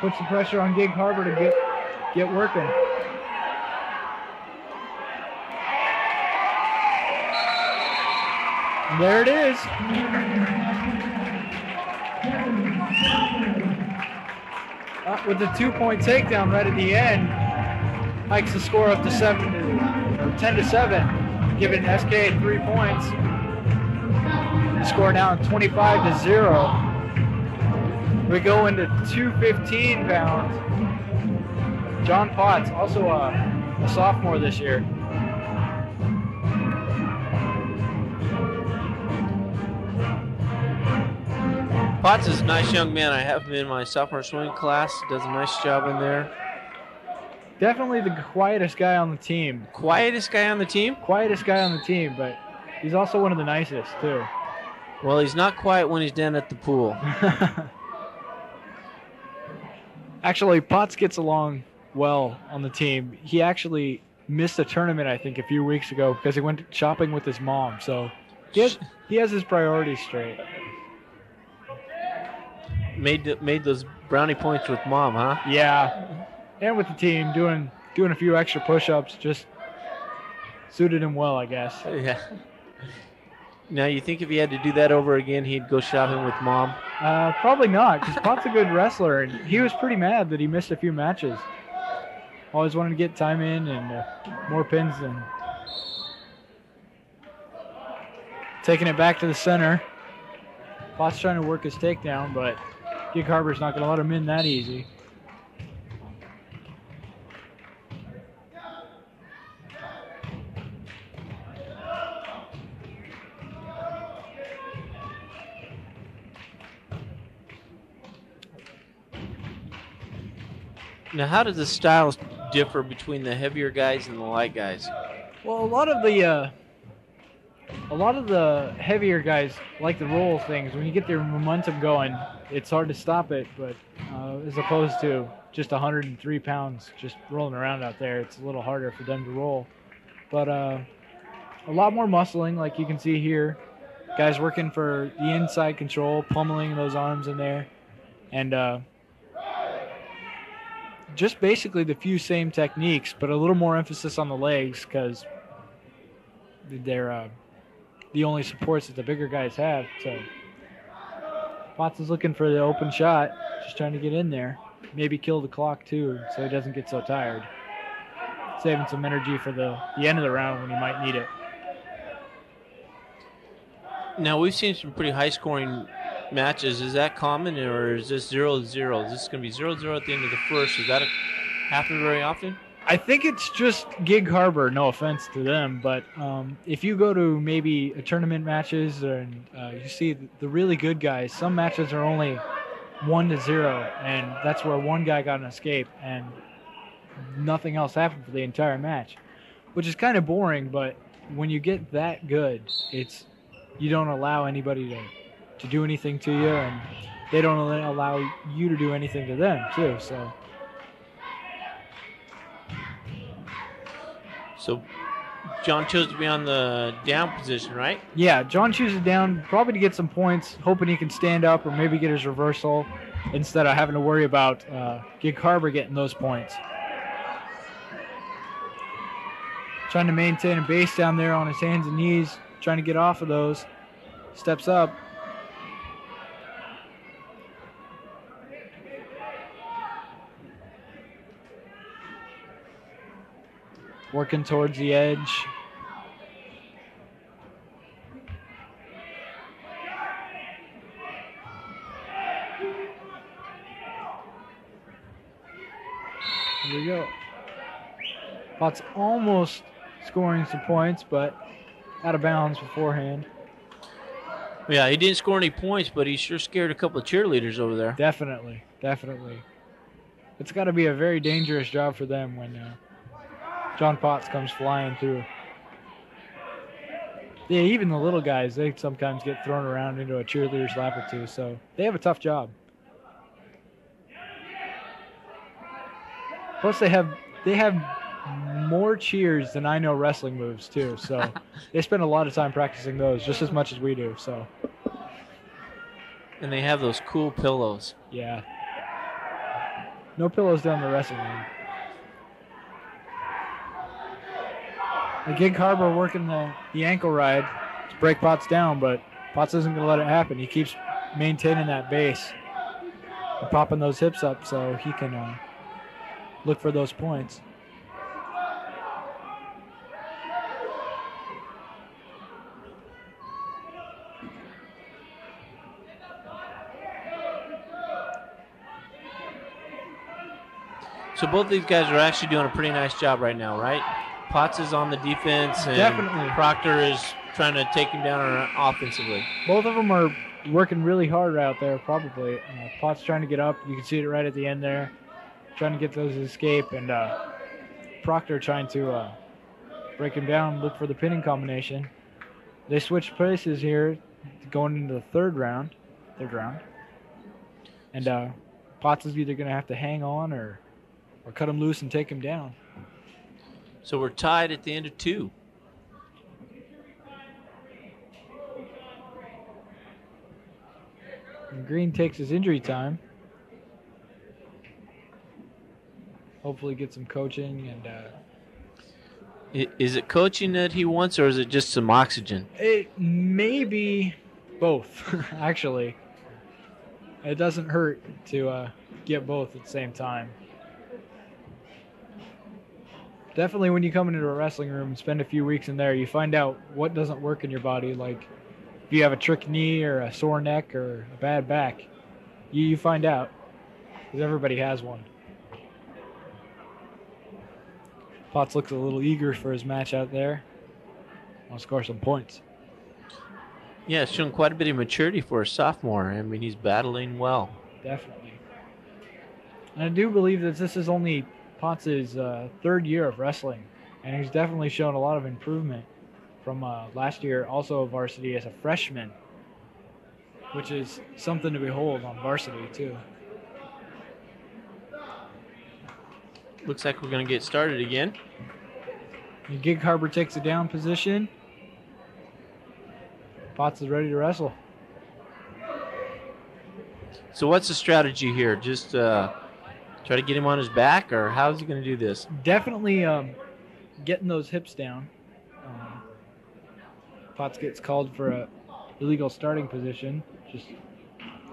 [SPEAKER 1] Puts the pressure on Gig Harbor to get get working. There it is. Uh, with the two-point takedown right at the end, hikes the score up to seven, to, or ten to seven, giving SK three points. Score now 25 to zero. We go into 215 pounds. John Potts, also a, a sophomore this year.
[SPEAKER 2] Potts is a nice young man. I have him in my sophomore swimming class. Does a nice job in there.
[SPEAKER 1] Definitely the quietest guy on the team.
[SPEAKER 2] Quietest guy on the team.
[SPEAKER 1] Quietest guy on the team, but he's also one of the nicest too.
[SPEAKER 2] Well, he's not quiet when he's down at the pool.
[SPEAKER 1] actually, Potts gets along well on the team. He actually missed a tournament, I think, a few weeks ago because he went shopping with his mom. So he has, he has his priorities straight.
[SPEAKER 2] Made made those brownie points with mom, huh?
[SPEAKER 1] Yeah, and with the team doing doing a few extra push-ups just suited him well, I guess.
[SPEAKER 2] Yeah. Now you think if he had to do that over again, he'd go shopping with mom?
[SPEAKER 1] Uh, probably not, because Pot's a good wrestler, and he was pretty mad that he missed a few matches. Always wanted to get time in and uh, more pins than. Taking it back to the center. Pot's trying to work his takedown, but Gig Harbor's not going to let him in that easy.
[SPEAKER 2] Now, how does the styles differ between the heavier guys and the light guys?
[SPEAKER 1] Well, a lot of the uh, a lot of the heavier guys like the roll things. When you get their momentum going, it's hard to stop it. But uh, as opposed to just 103 pounds just rolling around out there, it's a little harder for them to roll. But uh, a lot more muscling, like you can see here. Guys working for the inside control, pummeling those arms in there, and uh, just basically the few same techniques, but a little more emphasis on the legs because they're uh, the only supports that the bigger guys have. So is looking for the open shot, just trying to get in there. Maybe kill the clock too, so he doesn't get so tired. Saving some energy for the, the end of the round when he might need it.
[SPEAKER 2] Now we've seen some pretty high scoring matches. Is that common, or is this zero zero? Is this going to be zero zero at the end of the first? Is that happen very often?
[SPEAKER 1] I think it's just Gig Harbor. No offense to them, but um, if you go to maybe a tournament matches and uh, you see the, the really good guys, some matches are only one to zero, and that's where one guy got an escape and nothing else happened for the entire match, which is kind of boring. But when you get that good, it's you don't allow anybody to to do anything to you, and they don't allow you to do anything to them too. So.
[SPEAKER 2] So John chose to be on the down position, right?
[SPEAKER 1] Yeah, John chooses down probably to get some points, hoping he can stand up or maybe get his reversal instead of having to worry about uh, Gig Harbor getting those points. Trying to maintain a base down there on his hands and knees, trying to get off of those. Steps up. Working towards the edge. Here we go. Potts almost scoring some points, but out of bounds beforehand.
[SPEAKER 2] Yeah, he didn't score any points, but he sure scared a couple of cheerleaders over there.
[SPEAKER 1] Definitely, definitely. It's got to be a very dangerous job for them when uh, John Potts comes flying through. Yeah, even the little guys, they sometimes get thrown around into a cheerleader's lap or two, so they have a tough job. Plus, they have they have more cheers than I know wrestling moves too. So they spend a lot of time practicing those, just as much as we do. So
[SPEAKER 2] And they have those cool pillows.
[SPEAKER 1] yeah, no pillows down the wrestling room. Gig Harbor working the, the ankle ride to break Potts down, but Potts isn't going to let it happen. He keeps maintaining that base and popping those hips up so he can uh, look for those points.
[SPEAKER 2] So both these guys are actually doing a pretty nice job right now, right? Potts is on the defense, and
[SPEAKER 1] Definitely.
[SPEAKER 2] Proctor is trying to take him down offensively.
[SPEAKER 1] Both of them are working really hard out there, probably. Uh, Potts trying to get up. You can see it right at the end there. Trying to get those to escape. And uh, Proctor trying to uh, break him down, look for the pinning combination. They switched places here going into the third round. Third round. And uh, Potts is either going to have to hang on or, or cut him loose and take him down.
[SPEAKER 2] So we're tied at the end of two.
[SPEAKER 1] And Green takes his injury time. Hopefully, get some coaching and. Uh,
[SPEAKER 2] Is it coaching that he wants, or is it just some oxygen?
[SPEAKER 1] It may be both, actually. It doesn't hurt to uh, get both at the same time. Definitely, when you come into a wrestling room and spend a few weeks in there, you find out what doesn't work in your body. Like if you have a trick knee or a sore neck or a bad back, you, you find out because everybody has one. Potts looks a little eager for his match out there. I'll score some points.
[SPEAKER 2] Yeah, it's shown quite a bit of maturity for a sophomore. I mean, he's battling well.
[SPEAKER 1] Definitely. And I do believe that this is only Potts' uh, third year of wrestling, and he's definitely shown a lot of improvement from uh, last year, also varsity as a freshman, which is something to behold on varsity too.
[SPEAKER 2] Looks like we're going to get started again.
[SPEAKER 1] And Gig Harbor takes a down position. Potts is ready to wrestle.
[SPEAKER 2] So what's the strategy here? Just uh, try to get him on his back, or how's he going to do this?
[SPEAKER 1] Definitely um, getting those hips down. Um, Potts gets called for a illegal starting position. Just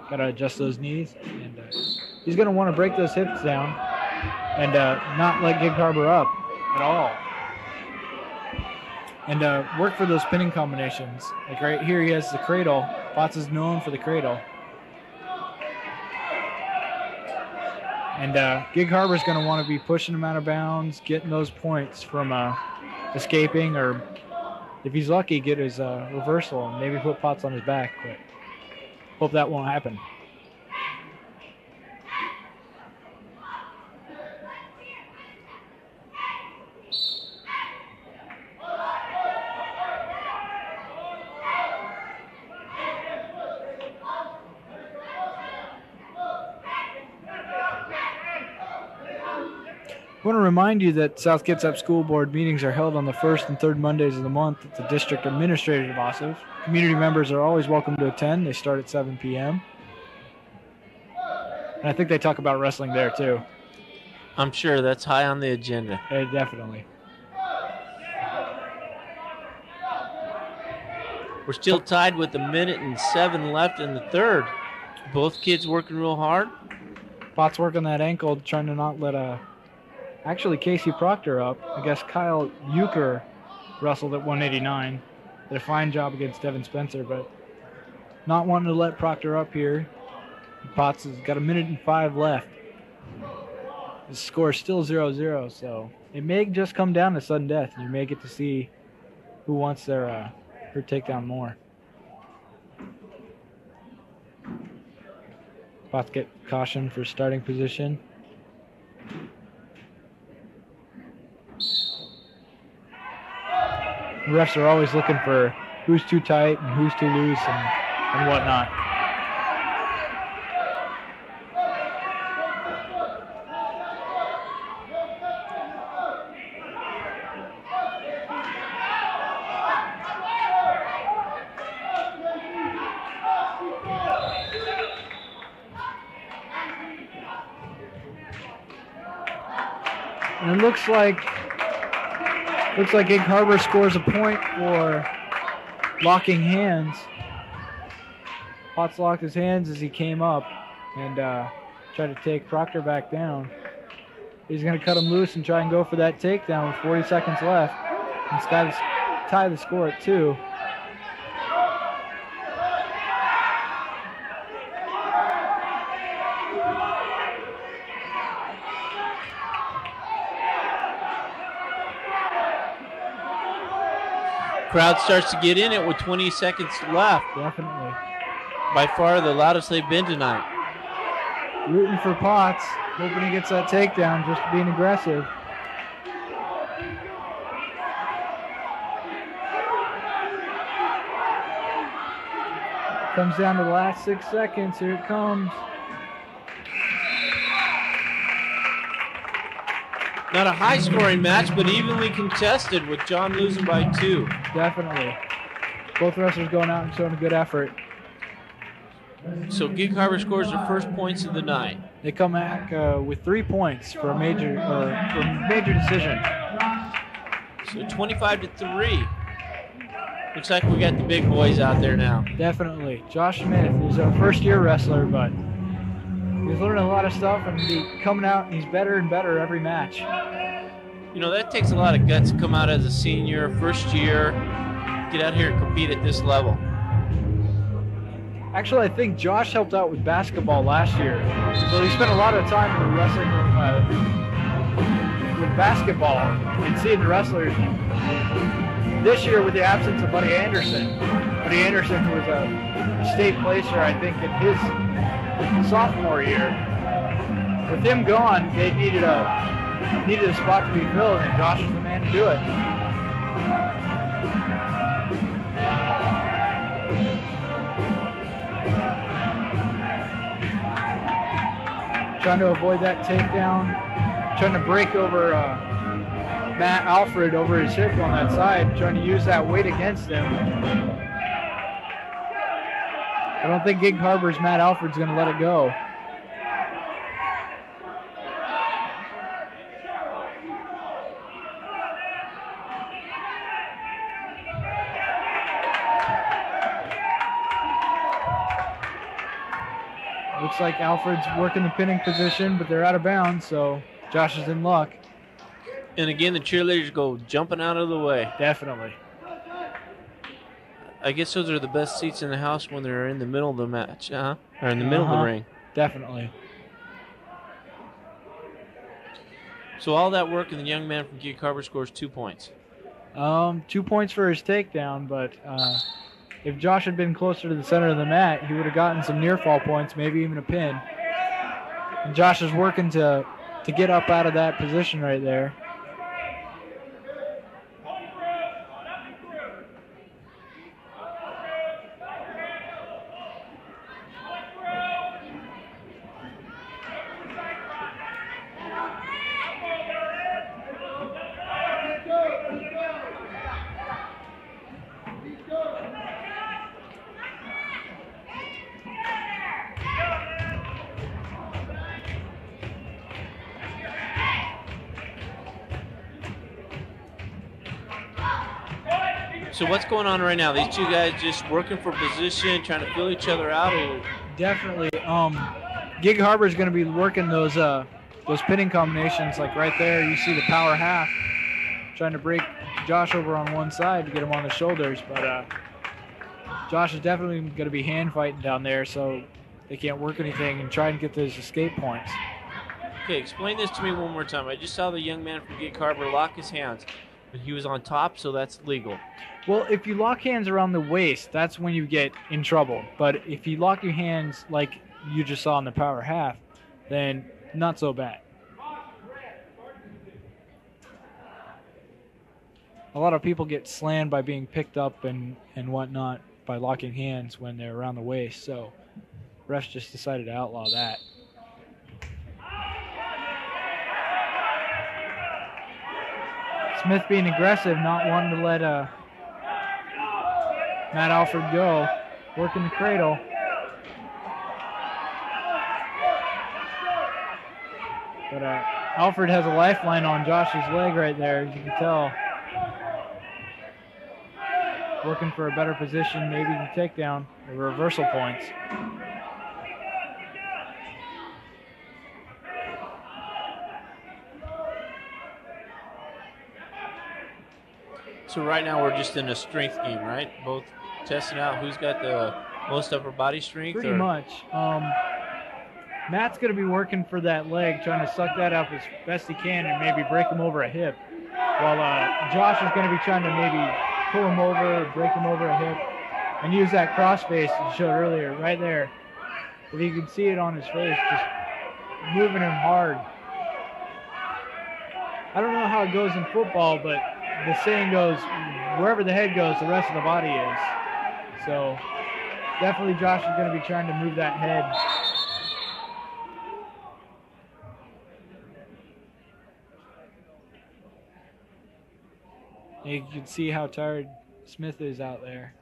[SPEAKER 1] gotta adjust those knees, and uh, he's gonna want to break those hips down and uh, not let Gig Harbor up at all. And uh, work for those pinning combinations. Like right here, he has the cradle. Potts is known for the cradle. And uh, Gig Harbor's going to want to be pushing him out of bounds, getting those points from uh, escaping, or if he's lucky, get his uh, reversal and maybe put Potts on his back. But hope that won't happen. Remind you that South Kitsap School Board meetings are held on the first and third Mondays of the month at the District Administrative Office. Community members are always welcome to attend. They start at 7 p.m. And I think they talk about wrestling there too.
[SPEAKER 2] I'm sure that's high on the agenda.
[SPEAKER 1] Eh, definitely.
[SPEAKER 2] We're still tied with a minute and seven left in the third. Both kids working real hard.
[SPEAKER 1] Potts working that ankle, trying to not let uh actually Casey Proctor up. I guess Kyle Euchre wrestled at 189. Did a fine job against Devin Spencer, but not wanting to let Proctor up here. Potts has got a minute and five left. The score is still 0-0, so it may just come down to sudden death. You may get to see who wants their uh, her takedown more. Potts get caution for starting position. Refs are always looking for who's too tight and who's too loose and, and whatnot. And it looks like looks like Gig Harbor scores a point for locking hands. Potts locked his hands as he came up and uh, tried to take Proctor back down. He's going to cut him loose and try and go for that takedown with 40 seconds left. And Sky tie the score at two.
[SPEAKER 2] Crowd starts to get in it with 20 seconds left.
[SPEAKER 1] Definitely.
[SPEAKER 2] By far the loudest they've been tonight.
[SPEAKER 1] Rooting for Potts, hoping he gets that takedown, just being aggressive. Comes down to the last six seconds. Here it comes.
[SPEAKER 2] Not a high scoring match, but evenly contested with John losing by two.
[SPEAKER 1] Definitely. Both wrestlers going out and showing a good effort.
[SPEAKER 2] So Gig Harbor scores their first points of the night.
[SPEAKER 1] They come back uh, with three points for a major uh, for a major decision.
[SPEAKER 2] So 25 to 3. Looks like we got the big boys out there now.
[SPEAKER 1] Definitely. Josh Smith is our first year wrestler, but he's learning a lot of stuff and he's coming out and he's better and better every match.
[SPEAKER 2] You know, that takes a lot of guts to come out as a senior, first year, get out here and compete at this level.
[SPEAKER 1] Actually, I think Josh helped out with basketball last year. So he spent a lot of time in the wrestling room uh, with basketball and seeing the wrestlers. This year, with the absence of Buddy Anderson, Buddy Anderson was a state placer, I think, in his sophomore year. With him gone, they needed a needed a spot to be filled, and Josh was the man to do it. trying to avoid that takedown, trying to break over uh, Matt Alfred over his hip on that side, trying to use that weight against him. I don't think Gig Harbor's Matt Alfred's going to let it go. Looks like Alfred's working the pinning position, but they're out of bounds, so Josh is in luck.
[SPEAKER 2] And again, the cheerleaders go jumping out of the way.
[SPEAKER 1] Definitely.
[SPEAKER 2] I guess those are the best seats in the house when they're in the middle of the match, huh? Or in the middle of
[SPEAKER 1] Uh-huh.
[SPEAKER 2] the ring.
[SPEAKER 1] Definitely.
[SPEAKER 2] So all that work, and the young man from Gig Harbor scores two points.
[SPEAKER 1] Um, two points for his takedown, but uh, if Josh had been closer to the center of the mat, he would have gotten some near fall points, maybe even a pin. And Josh is working to to get up out of that position right there.
[SPEAKER 2] What's going on right now? These two guys just working for position, trying to fill each other out. Or
[SPEAKER 1] Definitely. Um, Gig Harbor is going to be working those uh, those pinning combinations. Like right there, you see the power half, trying to break Josh over on one side to get him on the shoulders. But uh, Josh is definitely going to be hand fighting down there, so they can't work anything and try and get those escape points.
[SPEAKER 2] okay, explain this to me one more time. I just saw the young man from Gig Harbor lock his hands, but he was on top, so that's legal.
[SPEAKER 1] Well, if you lock hands around the waist, that's when you get in trouble. But if you lock your hands like you just saw in the power half, then not so bad. a lot of people get slammed by being picked up and, and whatnot by locking hands when they're around the waist. So refs just decided to outlaw that. Smith being aggressive, not wanting to let uh, Matt Alford go, working the cradle. But uh, Alfred has a lifeline on Josh's leg right there, as you can tell. Looking for a better position, maybe the takedown, the reversal points.
[SPEAKER 2] So right now we're just in a strength game, right? Both testing out who's got the most upper body strength.
[SPEAKER 1] Pretty
[SPEAKER 2] or-
[SPEAKER 1] much. Um, Matt's going to be working for that leg, trying to suck that up as best he can and maybe break him over a hip. While uh, Josh is going to be trying to maybe pull him over, break him over a hip, and use that cross face you showed earlier, right there. If you can see it on his face, just moving him hard. I don't know how it goes in football, but the saying goes, wherever the head goes, the rest of the body is. So definitely Josh is going to be trying to move that head. You can see how tired Smith is out there.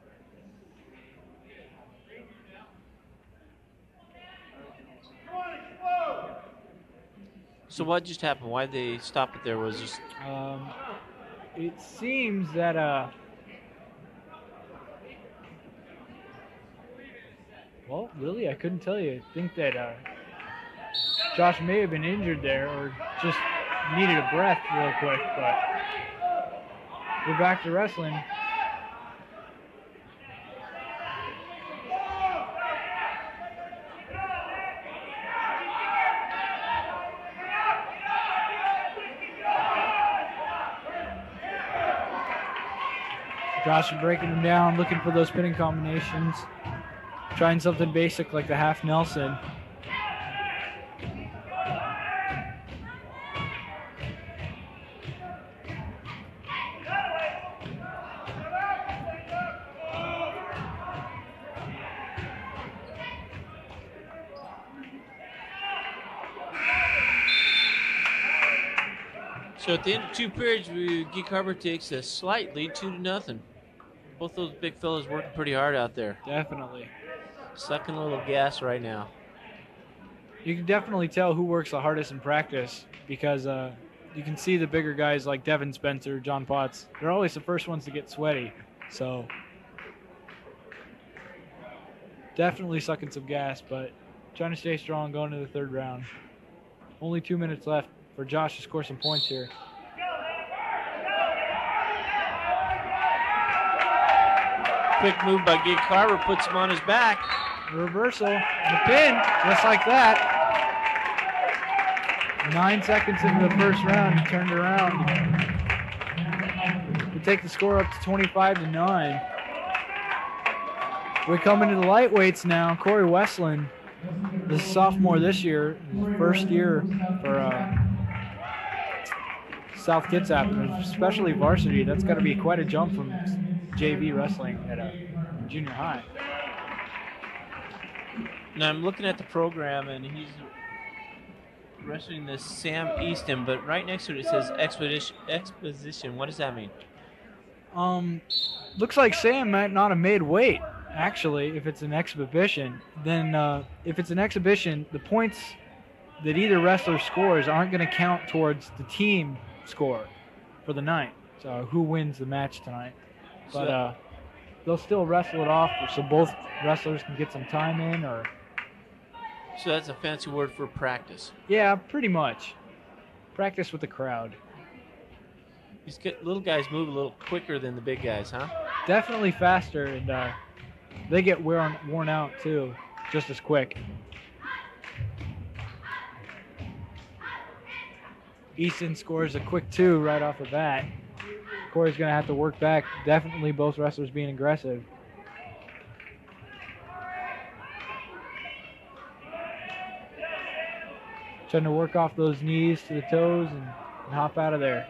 [SPEAKER 2] So what just happened? Why did they stop it there? Was just
[SPEAKER 1] Um, it seems that uh, well, really, I couldn't tell you. I think that uh, Josh may have been injured there, or just needed a breath real quick. But we're back to wrestling. Is breaking him down, looking for those spinning combinations, trying something basic like the half Nelson.
[SPEAKER 2] so at the end of two periods, Gig Harbor takes a slight lead, two to nothing. Both those big fellas working pretty hard out there,
[SPEAKER 1] Definitely.
[SPEAKER 2] sucking a little gas right now.
[SPEAKER 1] You can definitely tell who works the hardest in practice because uh, you can see the bigger guys like Devin Spencer, John Potts. They're always the first ones to get sweaty. So definitely sucking some gas, but trying to stay strong going to the third round. Only two minutes left for Josh to score some points here.
[SPEAKER 2] Quick move by Gig Harbor puts him on his back.
[SPEAKER 1] Reversal, The pin, just like that. Nine seconds into the first round, he turned around. We take the score up to 25 to 9. We come into the lightweights now. Corey Westland, the sophomore this year, first year for uh, South Kitsap, especially varsity. That's got to be quite a jump from JV wrestling at a junior high.
[SPEAKER 2] Now I'm looking at the program and he's wrestling this Sam Easton, but right next to it it says expedition. Exposition. What does that mean?
[SPEAKER 1] Um, looks like Sam might not have made weight. Actually, if it's an exhibition, then uh, if it's an exhibition, the points that either wrestler scores aren't going to count towards the team score for the night. So who wins the match tonight? But uh, they'll still wrestle it off, so both wrestlers can get some time in. Or
[SPEAKER 2] So that's a fancy word for practice.
[SPEAKER 1] yeah, pretty much. Practice with the crowd.
[SPEAKER 2] These little guys move a little quicker than the big guys, huh?
[SPEAKER 1] Definitely faster, and uh, they get worn worn out too, just as quick. Easton scores a quick two right off the bat. Corey's gonna have to work back. Definitely both wrestlers being aggressive. Trying to work off those knees to the toes and, and hop out of there.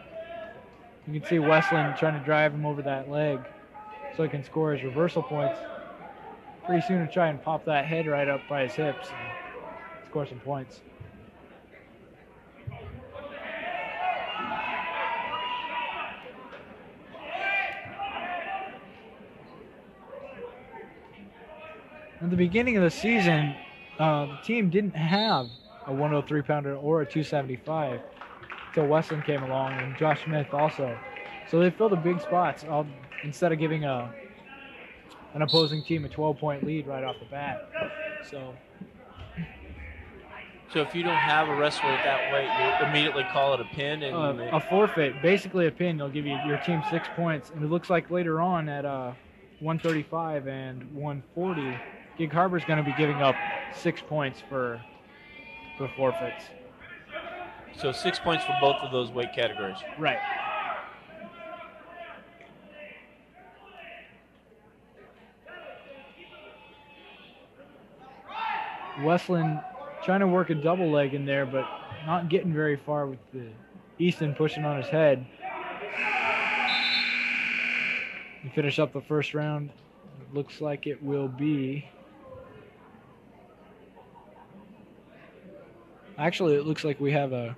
[SPEAKER 1] You can see Westland trying to drive him over that leg so he can score his reversal points. Pretty soon to try and pop that head right up by his hips and score some points. At the beginning of the season, uh, the team didn't have a 103 pounder or a 275 until Westland came along and Josh Smith also. So they filled the big spots all, instead of giving a an opposing team a 12 point lead right off the bat. So
[SPEAKER 2] So if you don't have a wrestler at that weight, you immediately call it a pin, and
[SPEAKER 1] uh, a forfeit, basically a pin, they'll give you your team six points. And it looks like later on at uh, 135 and 140, Gig Harbor's going to be giving up six points for for forfeits.
[SPEAKER 2] so six points for both of those weight categories.
[SPEAKER 1] Right. Westland trying to work a double leg in there, but not getting very far with the Easton pushing on his head. We finish up the first round. It looks like it will be. Actually, it looks like we have a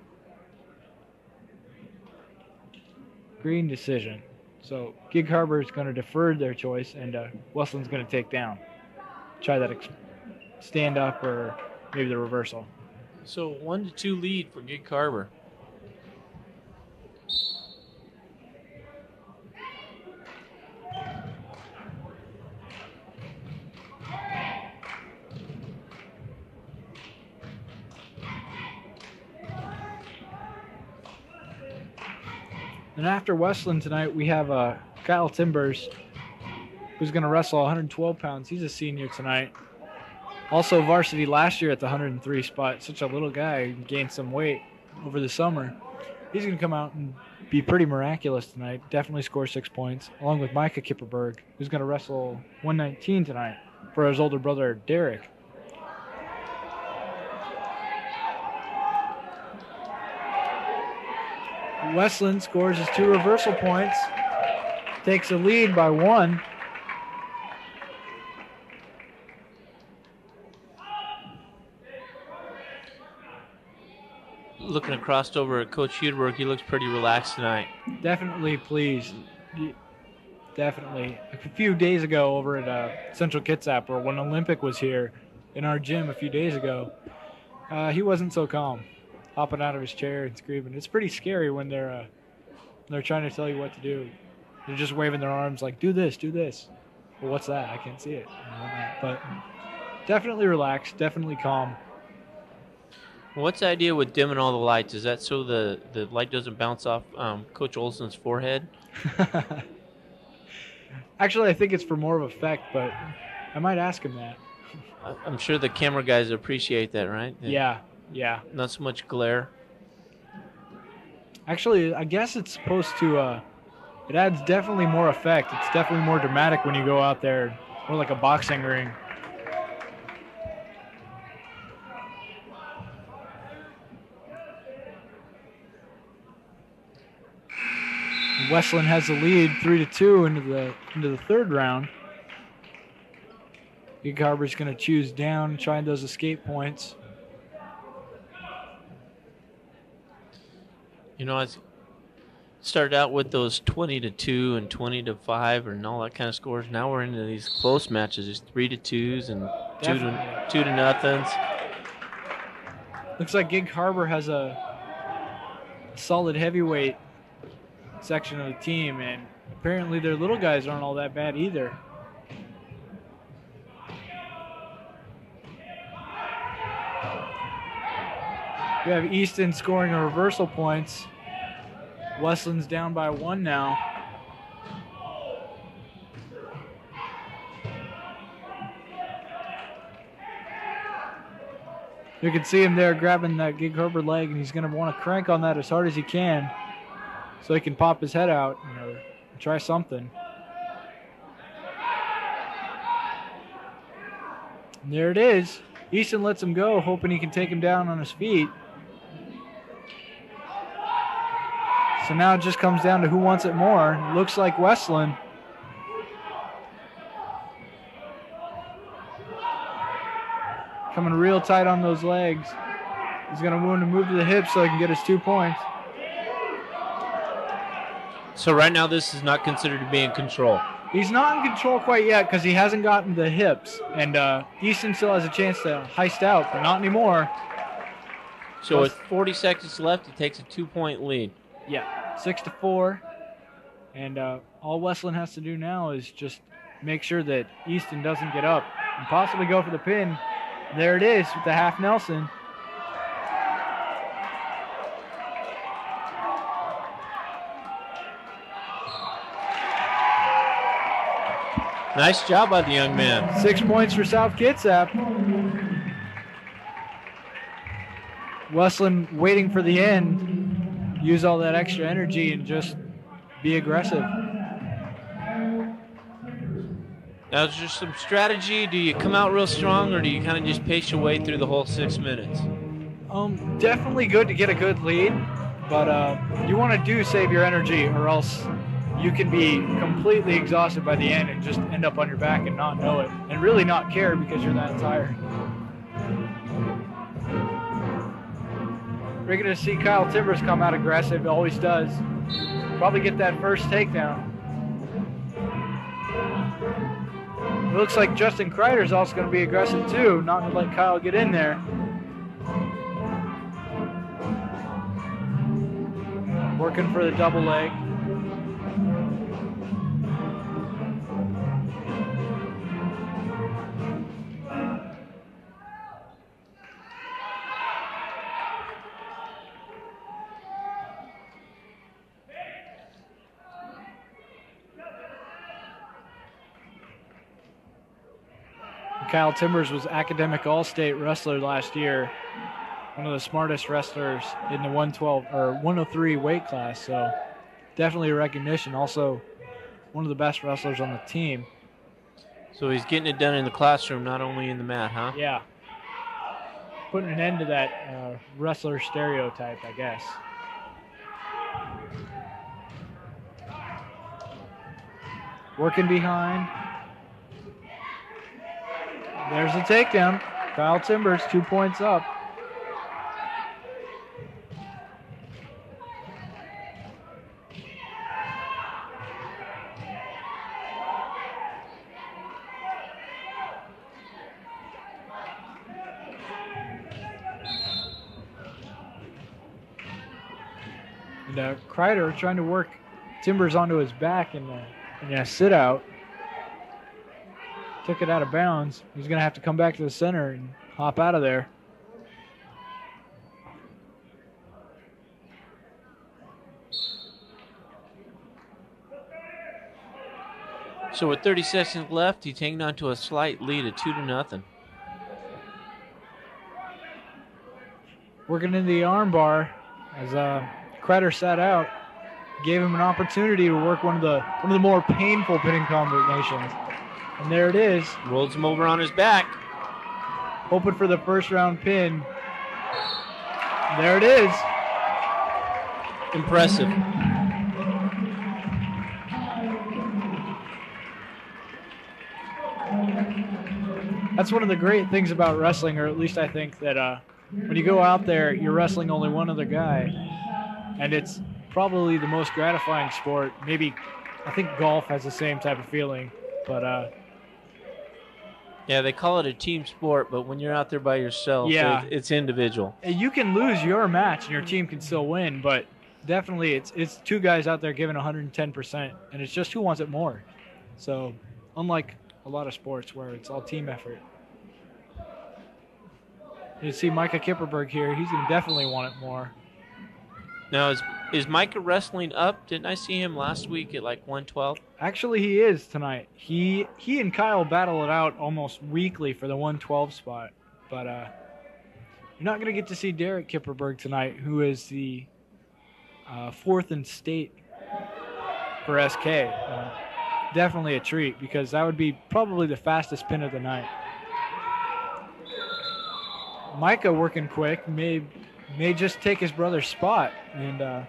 [SPEAKER 1] green decision. So Gig Harbor is going to defer their choice, and uh, Westland's going to take down. Try that ex- stand up or maybe the reversal.
[SPEAKER 2] So one to two lead for Gig Harbor.
[SPEAKER 1] And after Westland tonight, we have uh, Kyle Timbers, who's going to wrestle 112 pounds. He's a senior tonight. Also varsity last year at the 103 spot. Such a little guy, gained some weight over the summer. He's going to come out and be pretty miraculous tonight. Definitely score six points, along with Micah Kipperberg, who's going to wrestle 119 tonight for his older brother Derek. Westland scores his two reversal points, takes a lead by one.
[SPEAKER 2] Looking across over at Coach Hudeberg, he looks pretty relaxed tonight.
[SPEAKER 1] Definitely pleased. Definitely. A few days ago over at uh, Central Kitsap, or when Olympic was here in our gym a few days ago, uh, he wasn't so calm, hopping out of his chair and screaming. It's pretty scary when they're uh, they're trying to tell you what to do. They're just waving their arms like, "Do this, do this." Well, what's that? I can't see it. But definitely relaxed, definitely calm.
[SPEAKER 2] What's the idea with dimming all the lights? Is that so the, the light doesn't bounce off um, Coach Olson's forehead?
[SPEAKER 1] Actually, I think it's for more of effect, but I might ask him that.
[SPEAKER 2] I'm sure the camera guys appreciate that, right?
[SPEAKER 1] Yeah, yeah.
[SPEAKER 2] Not so much glare.
[SPEAKER 1] Actually, I guess it's supposed to. Uh, it adds definitely more effect. It's definitely more dramatic when you go out there, more like a boxing ring. Westland has the lead, three to two into the into the third round. Gig Harbor's going to choose down, trying those escape points.
[SPEAKER 2] You know, I started out with those 20 to 2 and 20 to 5 and all that kind of scores. Now we're into these close matches, these 3 to 2s and 2 to, 2 to nothings.
[SPEAKER 1] Looks like Gig Harbor has a solid heavyweight section of the team, and apparently their little guys aren't all that bad either. We have Easton scoring a reversal points. Westland's down by one now. You can see him there grabbing that Gig Harbor leg, and he's going to want to crank on that as hard as he can so he can pop his head out you know, and try something. And there it is. Easton lets him go, hoping he can take him down on his feet. So now it just comes down to who wants it more. Looks like Westland. Coming real tight on those legs. He's going to want to move to the hip so he can get his two points.
[SPEAKER 2] So right now, this is not considered to be in control.
[SPEAKER 1] He's not in control quite yet because he hasn't gotten the hips. And uh, Easton still has a chance to heist out, but not anymore.
[SPEAKER 2] So with 40 seconds left, he takes a two-point lead.
[SPEAKER 1] Yeah, six to four. And uh, all Westland has to do now is just make sure that Easton doesn't get up and possibly go for the pin. There it is with the half Nelson.
[SPEAKER 2] Nice job by the young man.
[SPEAKER 1] Six points for South Kitsap. Westland waiting for the end. Use all that extra energy and just be aggressive.
[SPEAKER 2] Now, is there some strategy? Do you come out real strong, or do you kind of just pace your way through the whole six minutes?
[SPEAKER 1] Um, definitely good to get a good lead, but uh, you want to do save your energy, or else you can be completely exhausted by the end and just end up on your back and not know it, and really not care because you're that tired. We're going to see Kyle Timbers come out aggressive, always does. Probably get that first takedown. It looks like Justin Kreider's also going to be aggressive too, not to let Kyle get in there. Working for the double leg. Kyle Timbers was academic all-state wrestler last year. One of the smartest wrestlers in the 112 or 103 weight class. So definitely a recognition. Also one of the best wrestlers on the team.
[SPEAKER 2] So he's getting it done in the classroom, not only in the mat, huh?
[SPEAKER 1] Yeah. Putting an end to that uh, wrestler stereotype, I guess. Working behind. There's the takedown. Kyle Timbers, two points up. And uh, Kreider trying to work Timbers onto his back in, the, in a sit out took it out of bounds. He's going to have to come back to the center and hop out of there.
[SPEAKER 2] So with 30 seconds left, he's hanging on to a slight lead of two to nothing.
[SPEAKER 1] Working in the armbar as uh, Kreider sat out, gave him an opportunity to work one of the one of the more painful pinning combinations. And there it is.
[SPEAKER 2] Rolls him over on his back.
[SPEAKER 1] Hoping for the first round pin. There it is.
[SPEAKER 2] Impressive.
[SPEAKER 1] That's one of the great things about wrestling, or at least I think that uh, when you go out there, you're wrestling only one other guy. And it's probably the most gratifying sport. Maybe, I think golf has the same type of feeling. But uh,
[SPEAKER 2] yeah, they call it a team sport, but when you're out there by yourself,
[SPEAKER 1] Yeah.
[SPEAKER 2] it- it's individual.
[SPEAKER 1] you can lose your match and your team can still win, but definitely it's it's two guys out there giving 110%, and it's just who wants it more. So, unlike a lot of sports where it's all team effort. You see Micah Kipperberg here, he's going to definitely want it more.
[SPEAKER 2] Now, is is Micah wrestling up? Didn't I see him last week at like 112?
[SPEAKER 1] Actually, he is tonight. He he and Kyle battle it out almost weekly for the 112 spot, but uh, you're not going to get to see Derek Kipperberg tonight, who is the uh, fourth in state for SK. Uh, definitely a treat because that would be probably the fastest pin of the night. Micah working quick may may just take his brother's spot, and uh,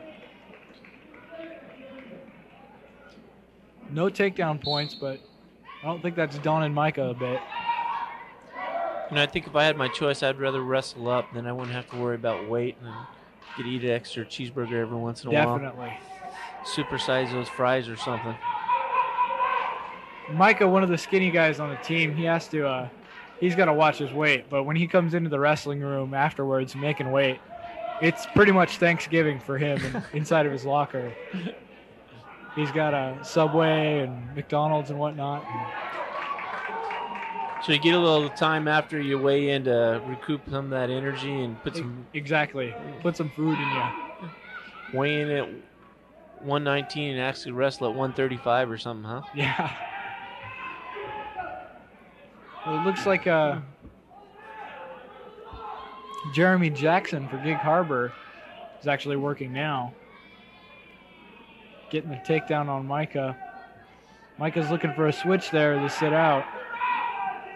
[SPEAKER 1] No takedown points, but I don't think that's dawning Micah a bit.
[SPEAKER 2] And I think if I had my choice, I'd rather wrestle up. Then I wouldn't have to worry about weight and get eat an extra cheeseburger every once in a while.
[SPEAKER 1] Definitely.
[SPEAKER 2] Supersize those fries or something.
[SPEAKER 1] Micah, one of the skinny guys on the team, he has to, uh, he's got to watch his weight. But when he comes into the wrestling room afterwards making weight, it's pretty much Thanksgiving for him in, inside of his locker. He's got a Subway and McDonald's and whatnot.
[SPEAKER 2] So you get a little time after you weigh in to recoup some of that energy and put some
[SPEAKER 1] Exactly. Put some food in you.
[SPEAKER 2] weigh in at 119 and actually wrestle at 135 or something, huh?
[SPEAKER 1] Yeah. Well, it looks like uh, Jeremy Jackson for Gig Harbor is actually working now. Getting the takedown on Micah. Micah's looking for a switch there to sit out,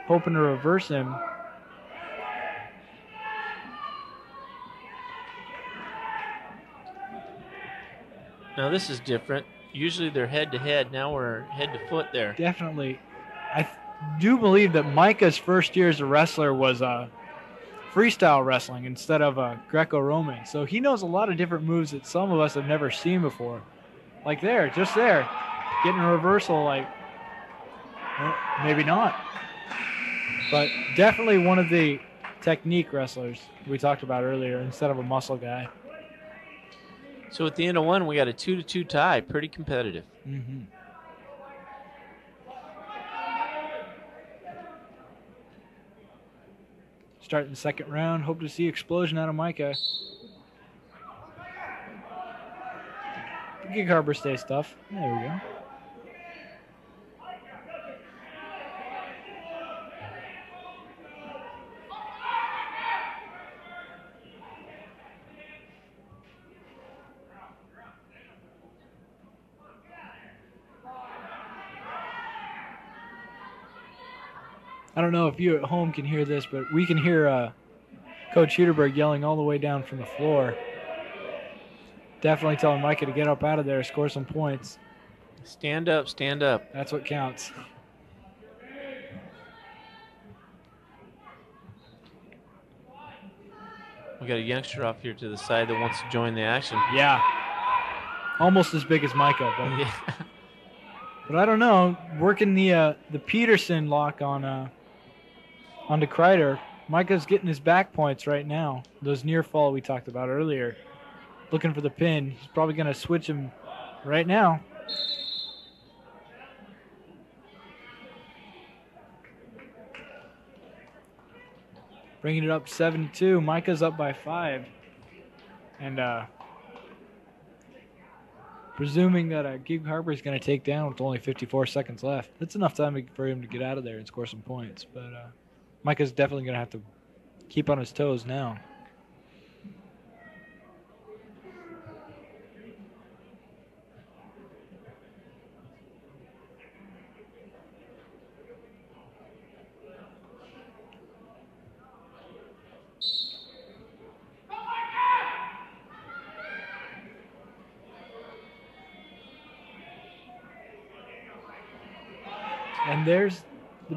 [SPEAKER 1] hoping to reverse him.
[SPEAKER 2] Now this is different. Usually they're head to head. Now we're head to foot there.
[SPEAKER 1] Definitely. I do believe that Micah's first year as a wrestler was uh, freestyle wrestling instead of uh, Greco Roman. So he knows a lot of different moves that some of us have never seen before. Like there, just there, getting a reversal, like, well, maybe not. But definitely one of the technique wrestlers we talked about earlier instead of a muscle guy.
[SPEAKER 2] So at the end of one, we got a two to two tie. Pretty competitive.
[SPEAKER 1] Mm-hmm. Starting the second round. Hope to see explosion out of Micah. Gig Harbor Stay stuff. There we go. I don't know if you at home can hear this, but we can hear uh, Coach Huterberg yelling all the way down from the floor. Definitely telling Micah to get up out of there, score some points.
[SPEAKER 2] Stand up, stand up.
[SPEAKER 1] That's what counts.
[SPEAKER 2] We got a youngster off here to the side that wants to join the action.
[SPEAKER 1] Yeah. Almost as big as Micah, but,
[SPEAKER 2] Yeah.
[SPEAKER 1] but I don't know. Working the uh, the Peterson lock on uh, the Kreider. Micah's getting his back points right now. Those near fall we talked about earlier. Looking for the pin. He's probably going to switch him right now. Bringing it up 7 2. Micah's up by 5. And uh, presuming that uh, Gig Harbor is going to take down with only 54 seconds left, that's enough time for him to get out of there and score some points. But uh, Micah's definitely going to have to keep on his toes now.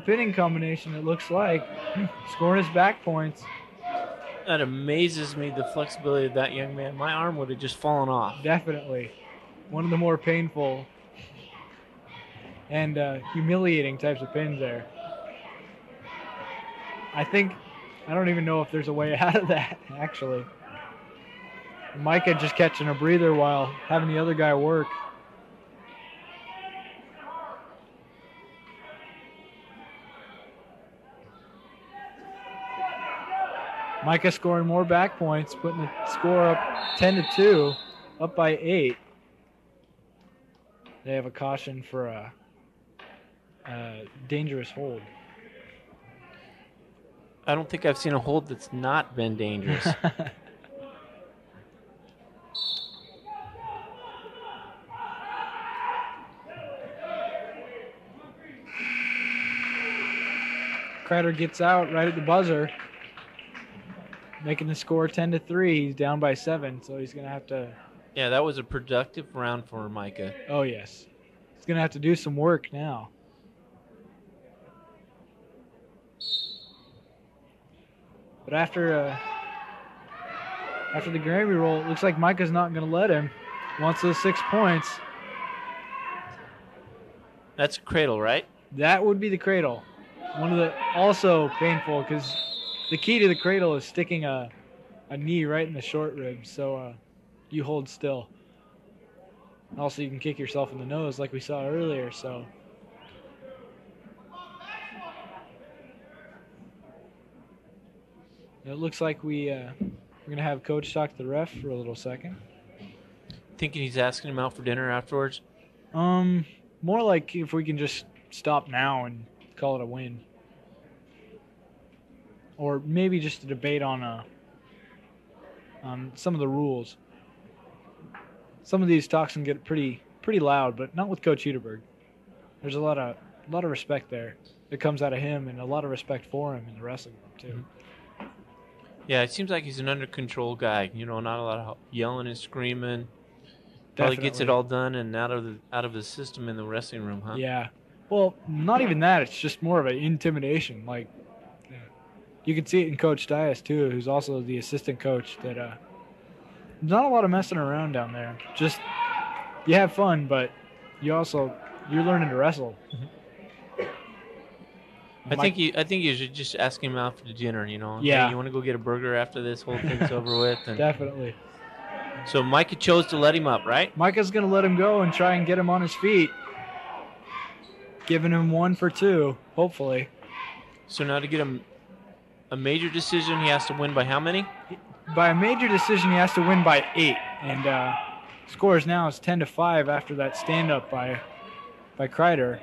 [SPEAKER 1] Pinning combination, it looks like. Scoring his back points.
[SPEAKER 2] That amazes me, the flexibility of that young man. My arm would have just fallen off.
[SPEAKER 1] Definitely. One of the more painful and uh, humiliating types of pins there. I think, I don't even know if there's a way out of that, actually. Micah just catching a breather while having the other guy work. Micah scoring more back points, putting the score up 10 to 2, up by 8. They have a caution for a, a dangerous hold.
[SPEAKER 2] I don't think I've seen a hold that's not been dangerous.
[SPEAKER 1] Kreider gets out right at the buzzer, making the score 10 to 3. He's down by 7, so he's going to have to.
[SPEAKER 2] yeah, that was a productive round for Micah.
[SPEAKER 1] Oh, yes. He's gonna have to do some work now. But after uh, after the gravy roll, it looks like Micah's not gonna let him. Wants those six points.
[SPEAKER 2] That's a cradle, right?
[SPEAKER 1] That would be the cradle. One of the also painful because the key to the cradle is sticking a a knee right in the short ribs, so uh, you hold still. Also, you can kick yourself in the nose like we saw earlier. So. It looks like we uh, we're gonna have coach talk to the ref for a little second.
[SPEAKER 2] Thinking he's asking him out for dinner afterwards.
[SPEAKER 1] Um, more like if we can just stop now and call it a win, or maybe just a debate on uh on some of the rules. Some of these talks can get pretty pretty loud, but not with Coach Huderberg. There's a lot of a lot of respect there that comes out of him, and a lot of respect for him in the wrestling room too.
[SPEAKER 2] Yeah, it seems like he's an under control guy. You know, not a lot of yelling and screaming. Probably gets it all done and out of the out of the system in the wrestling room, huh?
[SPEAKER 1] Yeah. Well, not even that. It's just more of an intimidation. Like, you can see it in Coach Dias too, who's also the assistant coach. That uh, not a lot of messing around down there. Just you have fun, but you also you're learning to wrestle.
[SPEAKER 2] I think you I think you should just ask him out for dinner. You know, Hey,
[SPEAKER 1] Yeah.
[SPEAKER 2] you want to go get a burger after this whole thing's over with? And
[SPEAKER 1] definitely.
[SPEAKER 2] so Micah chose to let him up, right?
[SPEAKER 1] Micah's gonna let him go and try and get him on his feet, giving him one for two, hopefully.
[SPEAKER 2] So now to get him a major decision, he has to win by how many?
[SPEAKER 1] by a major decision, he has to win by eight, and uh, scores now is ten to five after that stand up by by Kreider.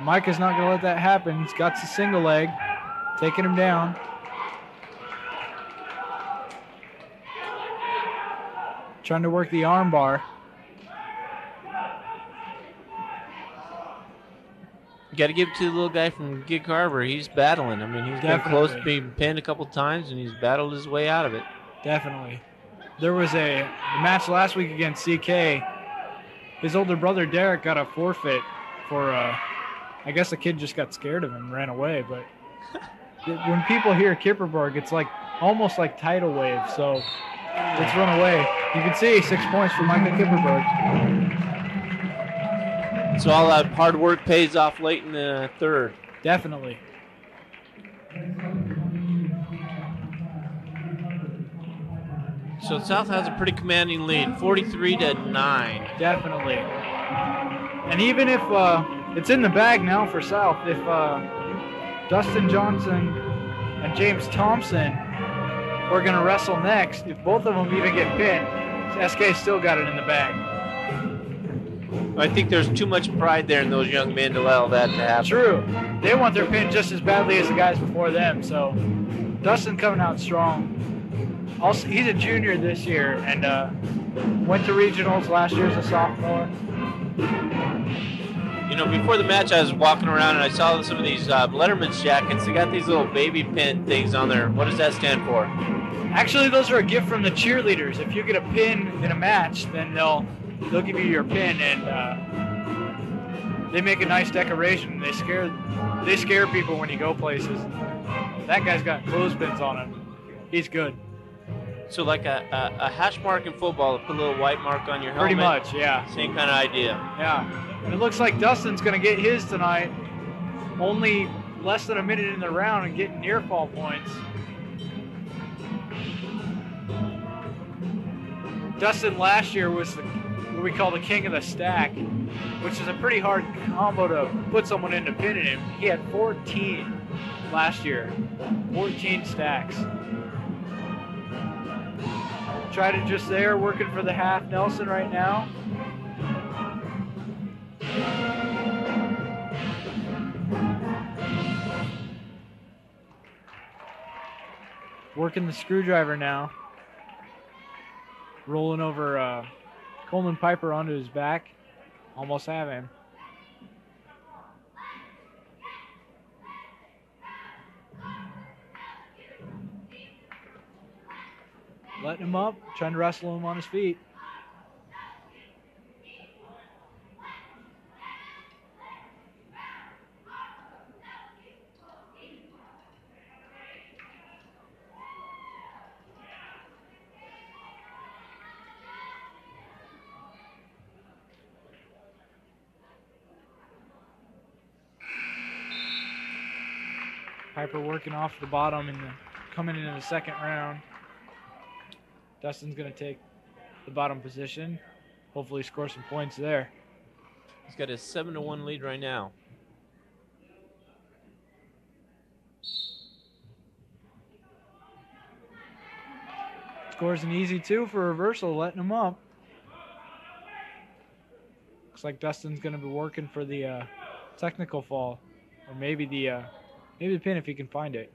[SPEAKER 1] Mike is not going to let that happen. He's got the single leg, taking him down. Trying to work the arm
[SPEAKER 2] got to give it to the little guy from Gig Harbor. He's battling. I mean, he's been close to being pinned a couple times, and he's battled his way out of it.
[SPEAKER 1] Definitely. There was a match last week against CK. His older brother Derek got a forfeit for. Uh, I guess the kid just got scared of him and ran away. But when people hear Kipperberg, it's like almost like tidal wave. So let's run away. You can see six points for Michael Kipperberg.
[SPEAKER 2] So all that hard work pays off late in the third.
[SPEAKER 1] Definitely.
[SPEAKER 2] So South has a pretty commanding lead, 43 to nine.
[SPEAKER 1] Definitely. And even if uh, it's in the bag now for South, if uh, Dustin Johnson and James Thompson are going to wrestle next, if both of them even get pinned, SK still got it in the bag.
[SPEAKER 2] I think there's too much pride there in those young men to allow that to happen.
[SPEAKER 1] True. They want their pin just as badly as the guys before them, so Dustin coming out strong. Also, he's a junior this year and uh, went to regionals last year as a sophomore.
[SPEAKER 2] You know, before the match, I was walking around and I saw some of these uh, Letterman's jackets. They got these little baby pin things on there. What does that stand for?
[SPEAKER 1] Actually, those are a gift from the cheerleaders. If you get a pin in a match, then they'll they'll give you your pin, and uh, they make a nice decoration. They scare they scare people when you go places. That guy's got clothespins on him. He's good.
[SPEAKER 2] So, like a, a, a hash mark in football, put a little white mark on your helmet.
[SPEAKER 1] Pretty much, yeah,
[SPEAKER 2] Same kind of idea.
[SPEAKER 1] yeah. And it looks like Dustin's gonna get his tonight. Only less than a minute in the round and getting near fall points. Dustin last year was the, what we call the king of the stack, which is a pretty hard combo to put someone into pinning him. He had 14 last year, 14 stacks. Tried it just there, working for the half Nelson right now. Working the screwdriver now. Rolling over uh, Coleman Piper onto his back. Almost have him. Letting him up, trying to wrestle him on his feet. Piper working off the bottom and coming into the second round. Dustin's going to take the bottom position. Hopefully, score some points there.
[SPEAKER 2] He's got a seven to one lead right now.
[SPEAKER 1] Scores an easy two for reversal, letting him up. Looks like Dustin's going to be working for the uh, technical fall, or maybe the uh, maybe the pin if he can find it.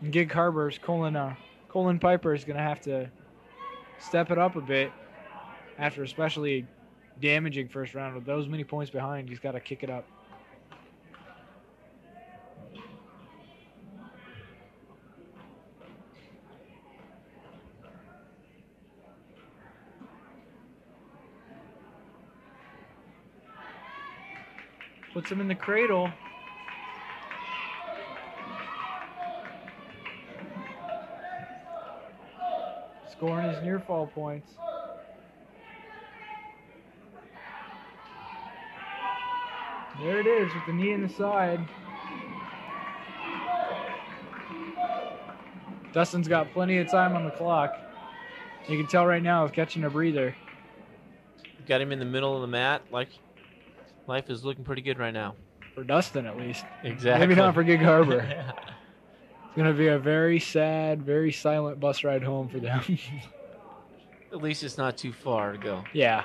[SPEAKER 1] And Gig Harbor's Colin uh, Colin Piper is going to have to step it up a bit after especially damaging first round with those many points behind. He's got to kick it up. Puts him in the cradle. Scoring his near fall points. There it is with the knee in the side. Dustin's got plenty of time on the clock. You can tell right now he's catching a breather.
[SPEAKER 2] Got him in the middle of the mat. Like life is looking pretty good right now.
[SPEAKER 1] For Dustin, at least.
[SPEAKER 2] Exactly.
[SPEAKER 1] Maybe not for Gig Harbor. It's going to be a very sad, very silent bus ride home for them.
[SPEAKER 2] At least it's not too far to go.
[SPEAKER 1] yeah.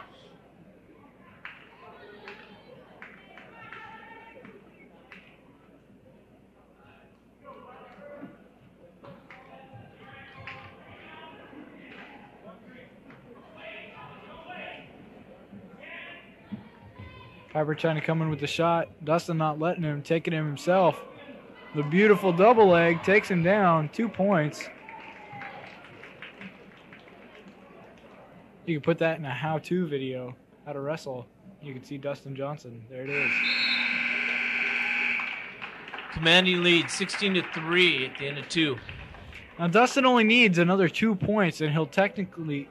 [SPEAKER 1] Trying to come in with the shot. Dustin not letting him, taking him himself. The beautiful double leg takes him down. Two points. You can put that in a how-to video, how to wrestle. You can see Dustin Johnson. There it is.
[SPEAKER 2] Commanding lead, 16 to three at the end of two.
[SPEAKER 1] Now Dustin only needs another two points, and he'll technically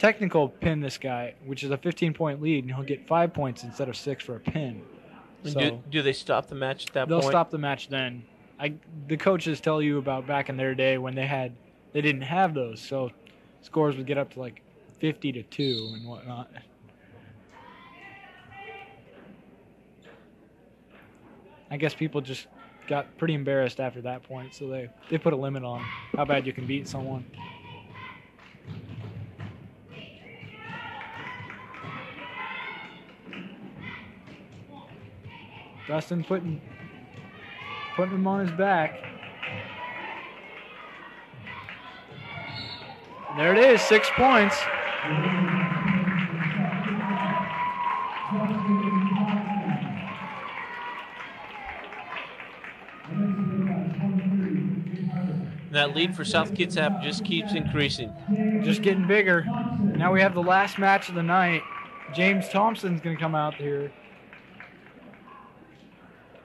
[SPEAKER 1] technical pin this guy, which is a 15-point lead, and he'll get five points instead of six for a pin. So
[SPEAKER 2] do, do they stop the match at that
[SPEAKER 1] they'll
[SPEAKER 2] point?
[SPEAKER 1] stop the match then. I the coaches tell you about back in their day when they had they didn't have those, so scores would get up to like 50 to two and whatnot. I guess people just got pretty embarrassed after that point, so they they put a limit on how bad you can beat someone. Dustin putting putting him on his back. There it is, six points.
[SPEAKER 2] That lead for South Kitsap just keeps increasing.
[SPEAKER 1] Just getting bigger. Now we have the last match of the night. James Thompson's going to come out here.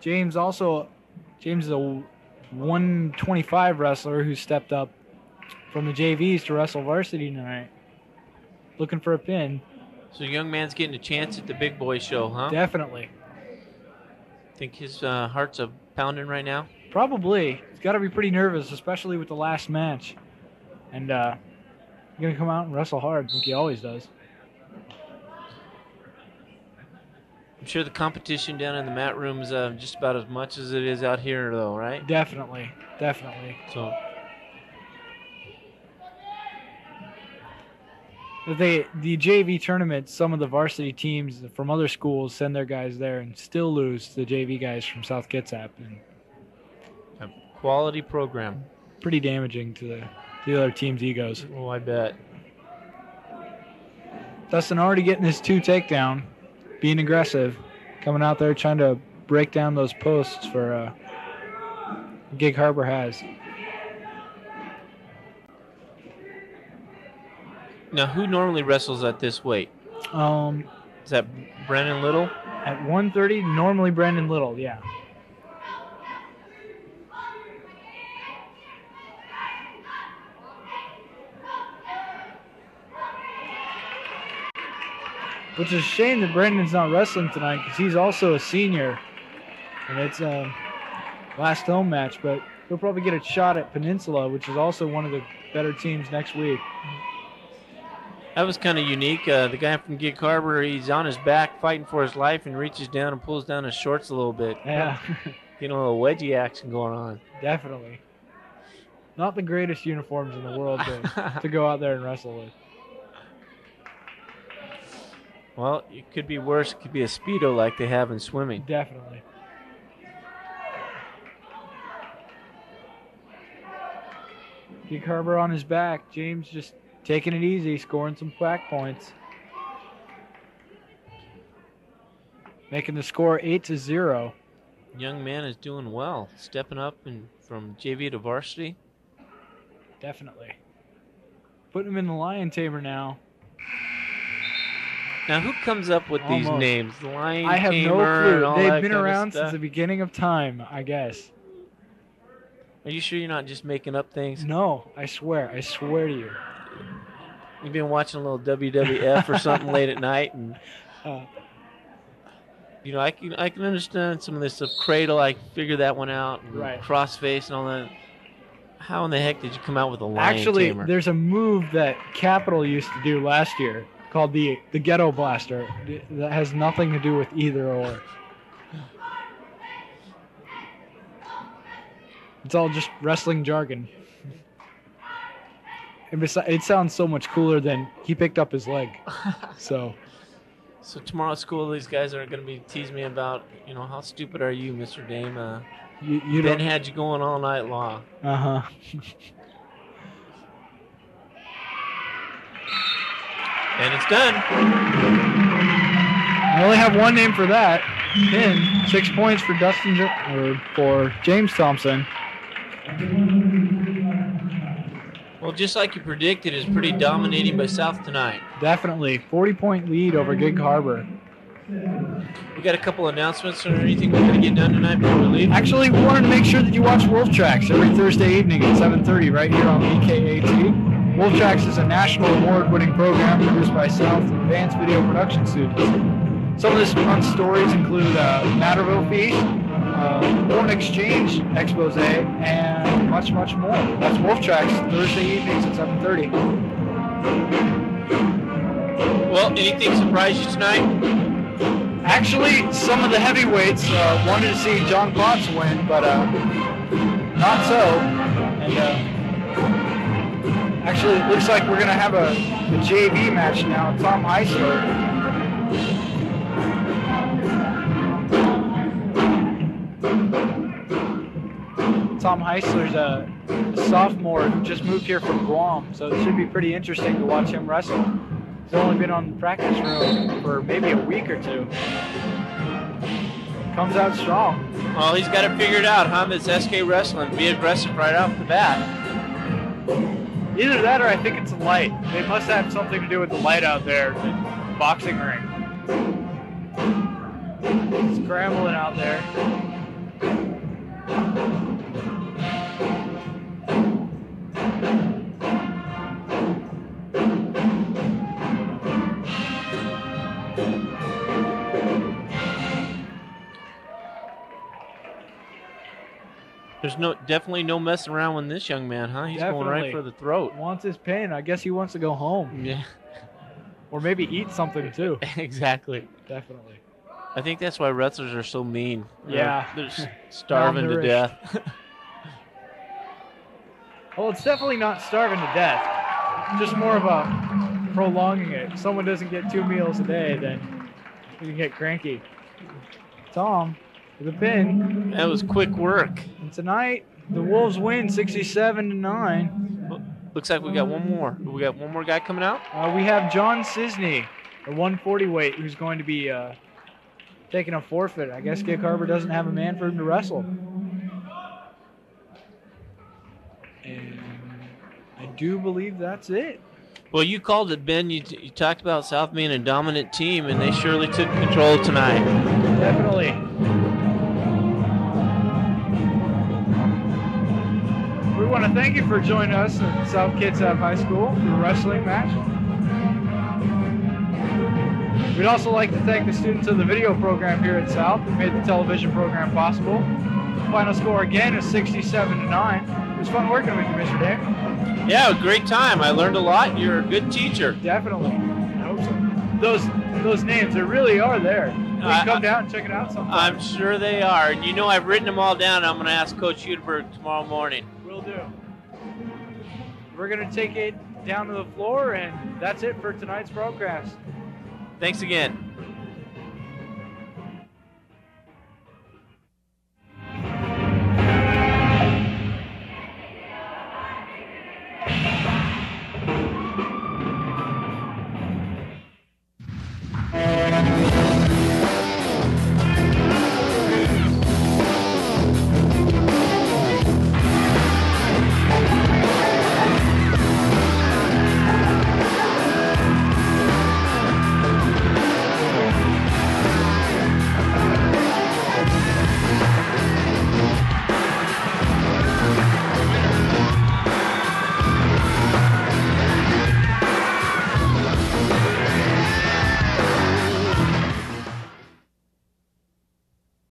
[SPEAKER 1] James also, James is a 125 wrestler who stepped up from the JVs to wrestle varsity tonight. Looking for a pin.
[SPEAKER 2] So young man's getting a chance at the big boy show, huh?
[SPEAKER 1] Definitely.
[SPEAKER 2] Think his uh, heart's a pounding right now.
[SPEAKER 1] Probably. He's got to be pretty nervous, especially with the last match. And uh, he's going to come out and wrestle hard like he always does.
[SPEAKER 2] I'm sure the competition down in the mat room is uh, just about as much as it is out here, though, right?
[SPEAKER 1] Definitely. Definitely.
[SPEAKER 2] So
[SPEAKER 1] They the JV tournament. Some of the varsity teams from other schools send their guys there and still lose the JV guys from South Kitsap, and
[SPEAKER 2] a quality program.
[SPEAKER 1] pretty damaging to the the other team's egos.
[SPEAKER 2] Oh, I bet.
[SPEAKER 1] Dustin already getting his two takedown, being aggressive, coming out there trying to break down those posts for uh, Gig Harbor has.
[SPEAKER 2] Now, who normally wrestles at this weight?
[SPEAKER 1] Um,
[SPEAKER 2] Is that Brennan Little?
[SPEAKER 1] at 130, normally Brandon Little, yeah. Which is a shame that Brandon's not wrestling tonight because he's also a senior. And it's a last home match, but he'll probably get a shot at Peninsula, which is also one of the better teams next week.
[SPEAKER 2] That was kind of unique. Uh, the guy from Gig Harbor, he's on his back fighting for his life and reaches down and pulls down his shorts a little bit.
[SPEAKER 1] Yeah,
[SPEAKER 2] Getting a little wedgie action going on.
[SPEAKER 1] definitely. Not the greatest uniforms in the world to, to go out there and wrestle with.
[SPEAKER 2] Well, it could be worse. It could be a Speedo like they have in swimming.
[SPEAKER 1] Definitely. Gig Harbor on his back. James just taking it easy, scoring some back points. Making the score 8 to 0.
[SPEAKER 2] Young man is doing well, stepping up and from JV to varsity.
[SPEAKER 1] Definitely. Putting him in the Lion Tamer now.
[SPEAKER 2] Now, who comes up with these names? The Lion
[SPEAKER 1] I have no
[SPEAKER 2] Tamer and
[SPEAKER 1] clue. They've been around since the beginning of time, I guess.
[SPEAKER 2] Are you sure you're not just making up things?
[SPEAKER 1] No, I swear. I swear to you.
[SPEAKER 2] You've been watching a little WWF or something late at night, and
[SPEAKER 1] Uh,
[SPEAKER 2] you know I can I can understand some of this stuff. Cradle, I figure that one out. And
[SPEAKER 1] Right.
[SPEAKER 2] Crossface and all that. How in the heck did you come out with a lion
[SPEAKER 1] Actually,
[SPEAKER 2] tamer?
[SPEAKER 1] there's a move that Capital used to do last year called the the Ghetto Blaster that has nothing to do with either or. It's all just wrestling jargon. And besi- it sounds so much cooler than he picked up his leg. So
[SPEAKER 2] So tomorrow at school, these guys are going to be teasing me about, you know, how stupid are you, Mr. Dame? Uh,
[SPEAKER 1] you, you
[SPEAKER 2] ben
[SPEAKER 1] don't.
[SPEAKER 2] had you going all night long.
[SPEAKER 1] Uh huh.
[SPEAKER 2] And it's done.
[SPEAKER 1] I only have one name for that. Pin. Six points for Dustin or for James Thompson.
[SPEAKER 2] Well, just like you predicted, it's pretty dominating by South tonight.
[SPEAKER 1] Definitely 40 point lead over Gig Harbor.
[SPEAKER 2] We got a couple announcements or anything we're going to get done tonight before we leave.
[SPEAKER 1] Actually, we wanted to make sure that you watch Wolf Tracks every Thursday evening at 7:30 right here on BKAT. Wolf Tracks is a national award-winning program produced by South Advanced Video Production students. Some of this month's stories include uh, Matterville Feast, uh, Foreign Exchange Expose, and much, much more. That's Wolf Tracks Thursday evenings at 7:30.
[SPEAKER 2] Well, anything surprise you tonight?
[SPEAKER 1] Actually, some of the heavyweights uh, wanted to see John Potts win, but uh, not so. And uh, actually, it looks like we're going to have a, a JV match now. Tom Heisler. Tom Heisler's a, a sophomore who just moved here from Guam, so it should be pretty interesting to watch him wrestle. He's only been on the practice room for maybe a week or two. Comes out strong.
[SPEAKER 2] Well, he's got it figured out, huh? This SK Wrestling. Be aggressive right off the bat.
[SPEAKER 1] Either that or I think it's a light. They must have something to do with the light out there, the boxing ring. Scrambling out there.
[SPEAKER 2] There's no definitely no messing around with this young man, huh? He's going right for the throat.
[SPEAKER 1] Wants his pain. I guess he wants to go home.
[SPEAKER 2] Yeah,
[SPEAKER 1] Or maybe eat something too.
[SPEAKER 2] exactly.
[SPEAKER 1] Definitely.
[SPEAKER 2] I think that's why wrestlers are so mean. They're-
[SPEAKER 1] Yeah.
[SPEAKER 2] they're starving to death.
[SPEAKER 1] Well, it's definitely not starving to death. Just more of a prolonging it. If someone doesn't get two meals a day, then you can get cranky. Tom a pin.
[SPEAKER 2] that was quick work.
[SPEAKER 1] And tonight, the Wolves win 67 to 9.
[SPEAKER 2] Looks like we got one more. We got one more guy coming out.
[SPEAKER 1] Uh, we have John Sisney, a 140 weight, who's going to be uh, taking a forfeit. I guess Gig Harbor doesn't have a man for him to wrestle. And I do believe that's it.
[SPEAKER 2] Well, you called it, Ben. You, you talked about South being a dominant team, and they surely took control tonight.
[SPEAKER 1] Definitely. Want to thank you for joining us at South Kitsap High School for a wrestling match. We'd also like to thank the students of the video program here at South who made the television program possible. Final score again is 67 to 9. It was fun working with you, Mr. Dave.
[SPEAKER 2] Yeah, great time. I learned a lot. You're a good teacher.
[SPEAKER 1] Definitely. I hope so. Those those names, they really are there. You
[SPEAKER 2] I-
[SPEAKER 1] can come down and check it out sometime.
[SPEAKER 2] I'm sure they are. And you know, I've written them all down. I'm going to ask Coach Udeberg tomorrow morning.
[SPEAKER 1] Do. We're going to take it down to the floor, and that's it for tonight's broadcast.
[SPEAKER 2] Thanks again.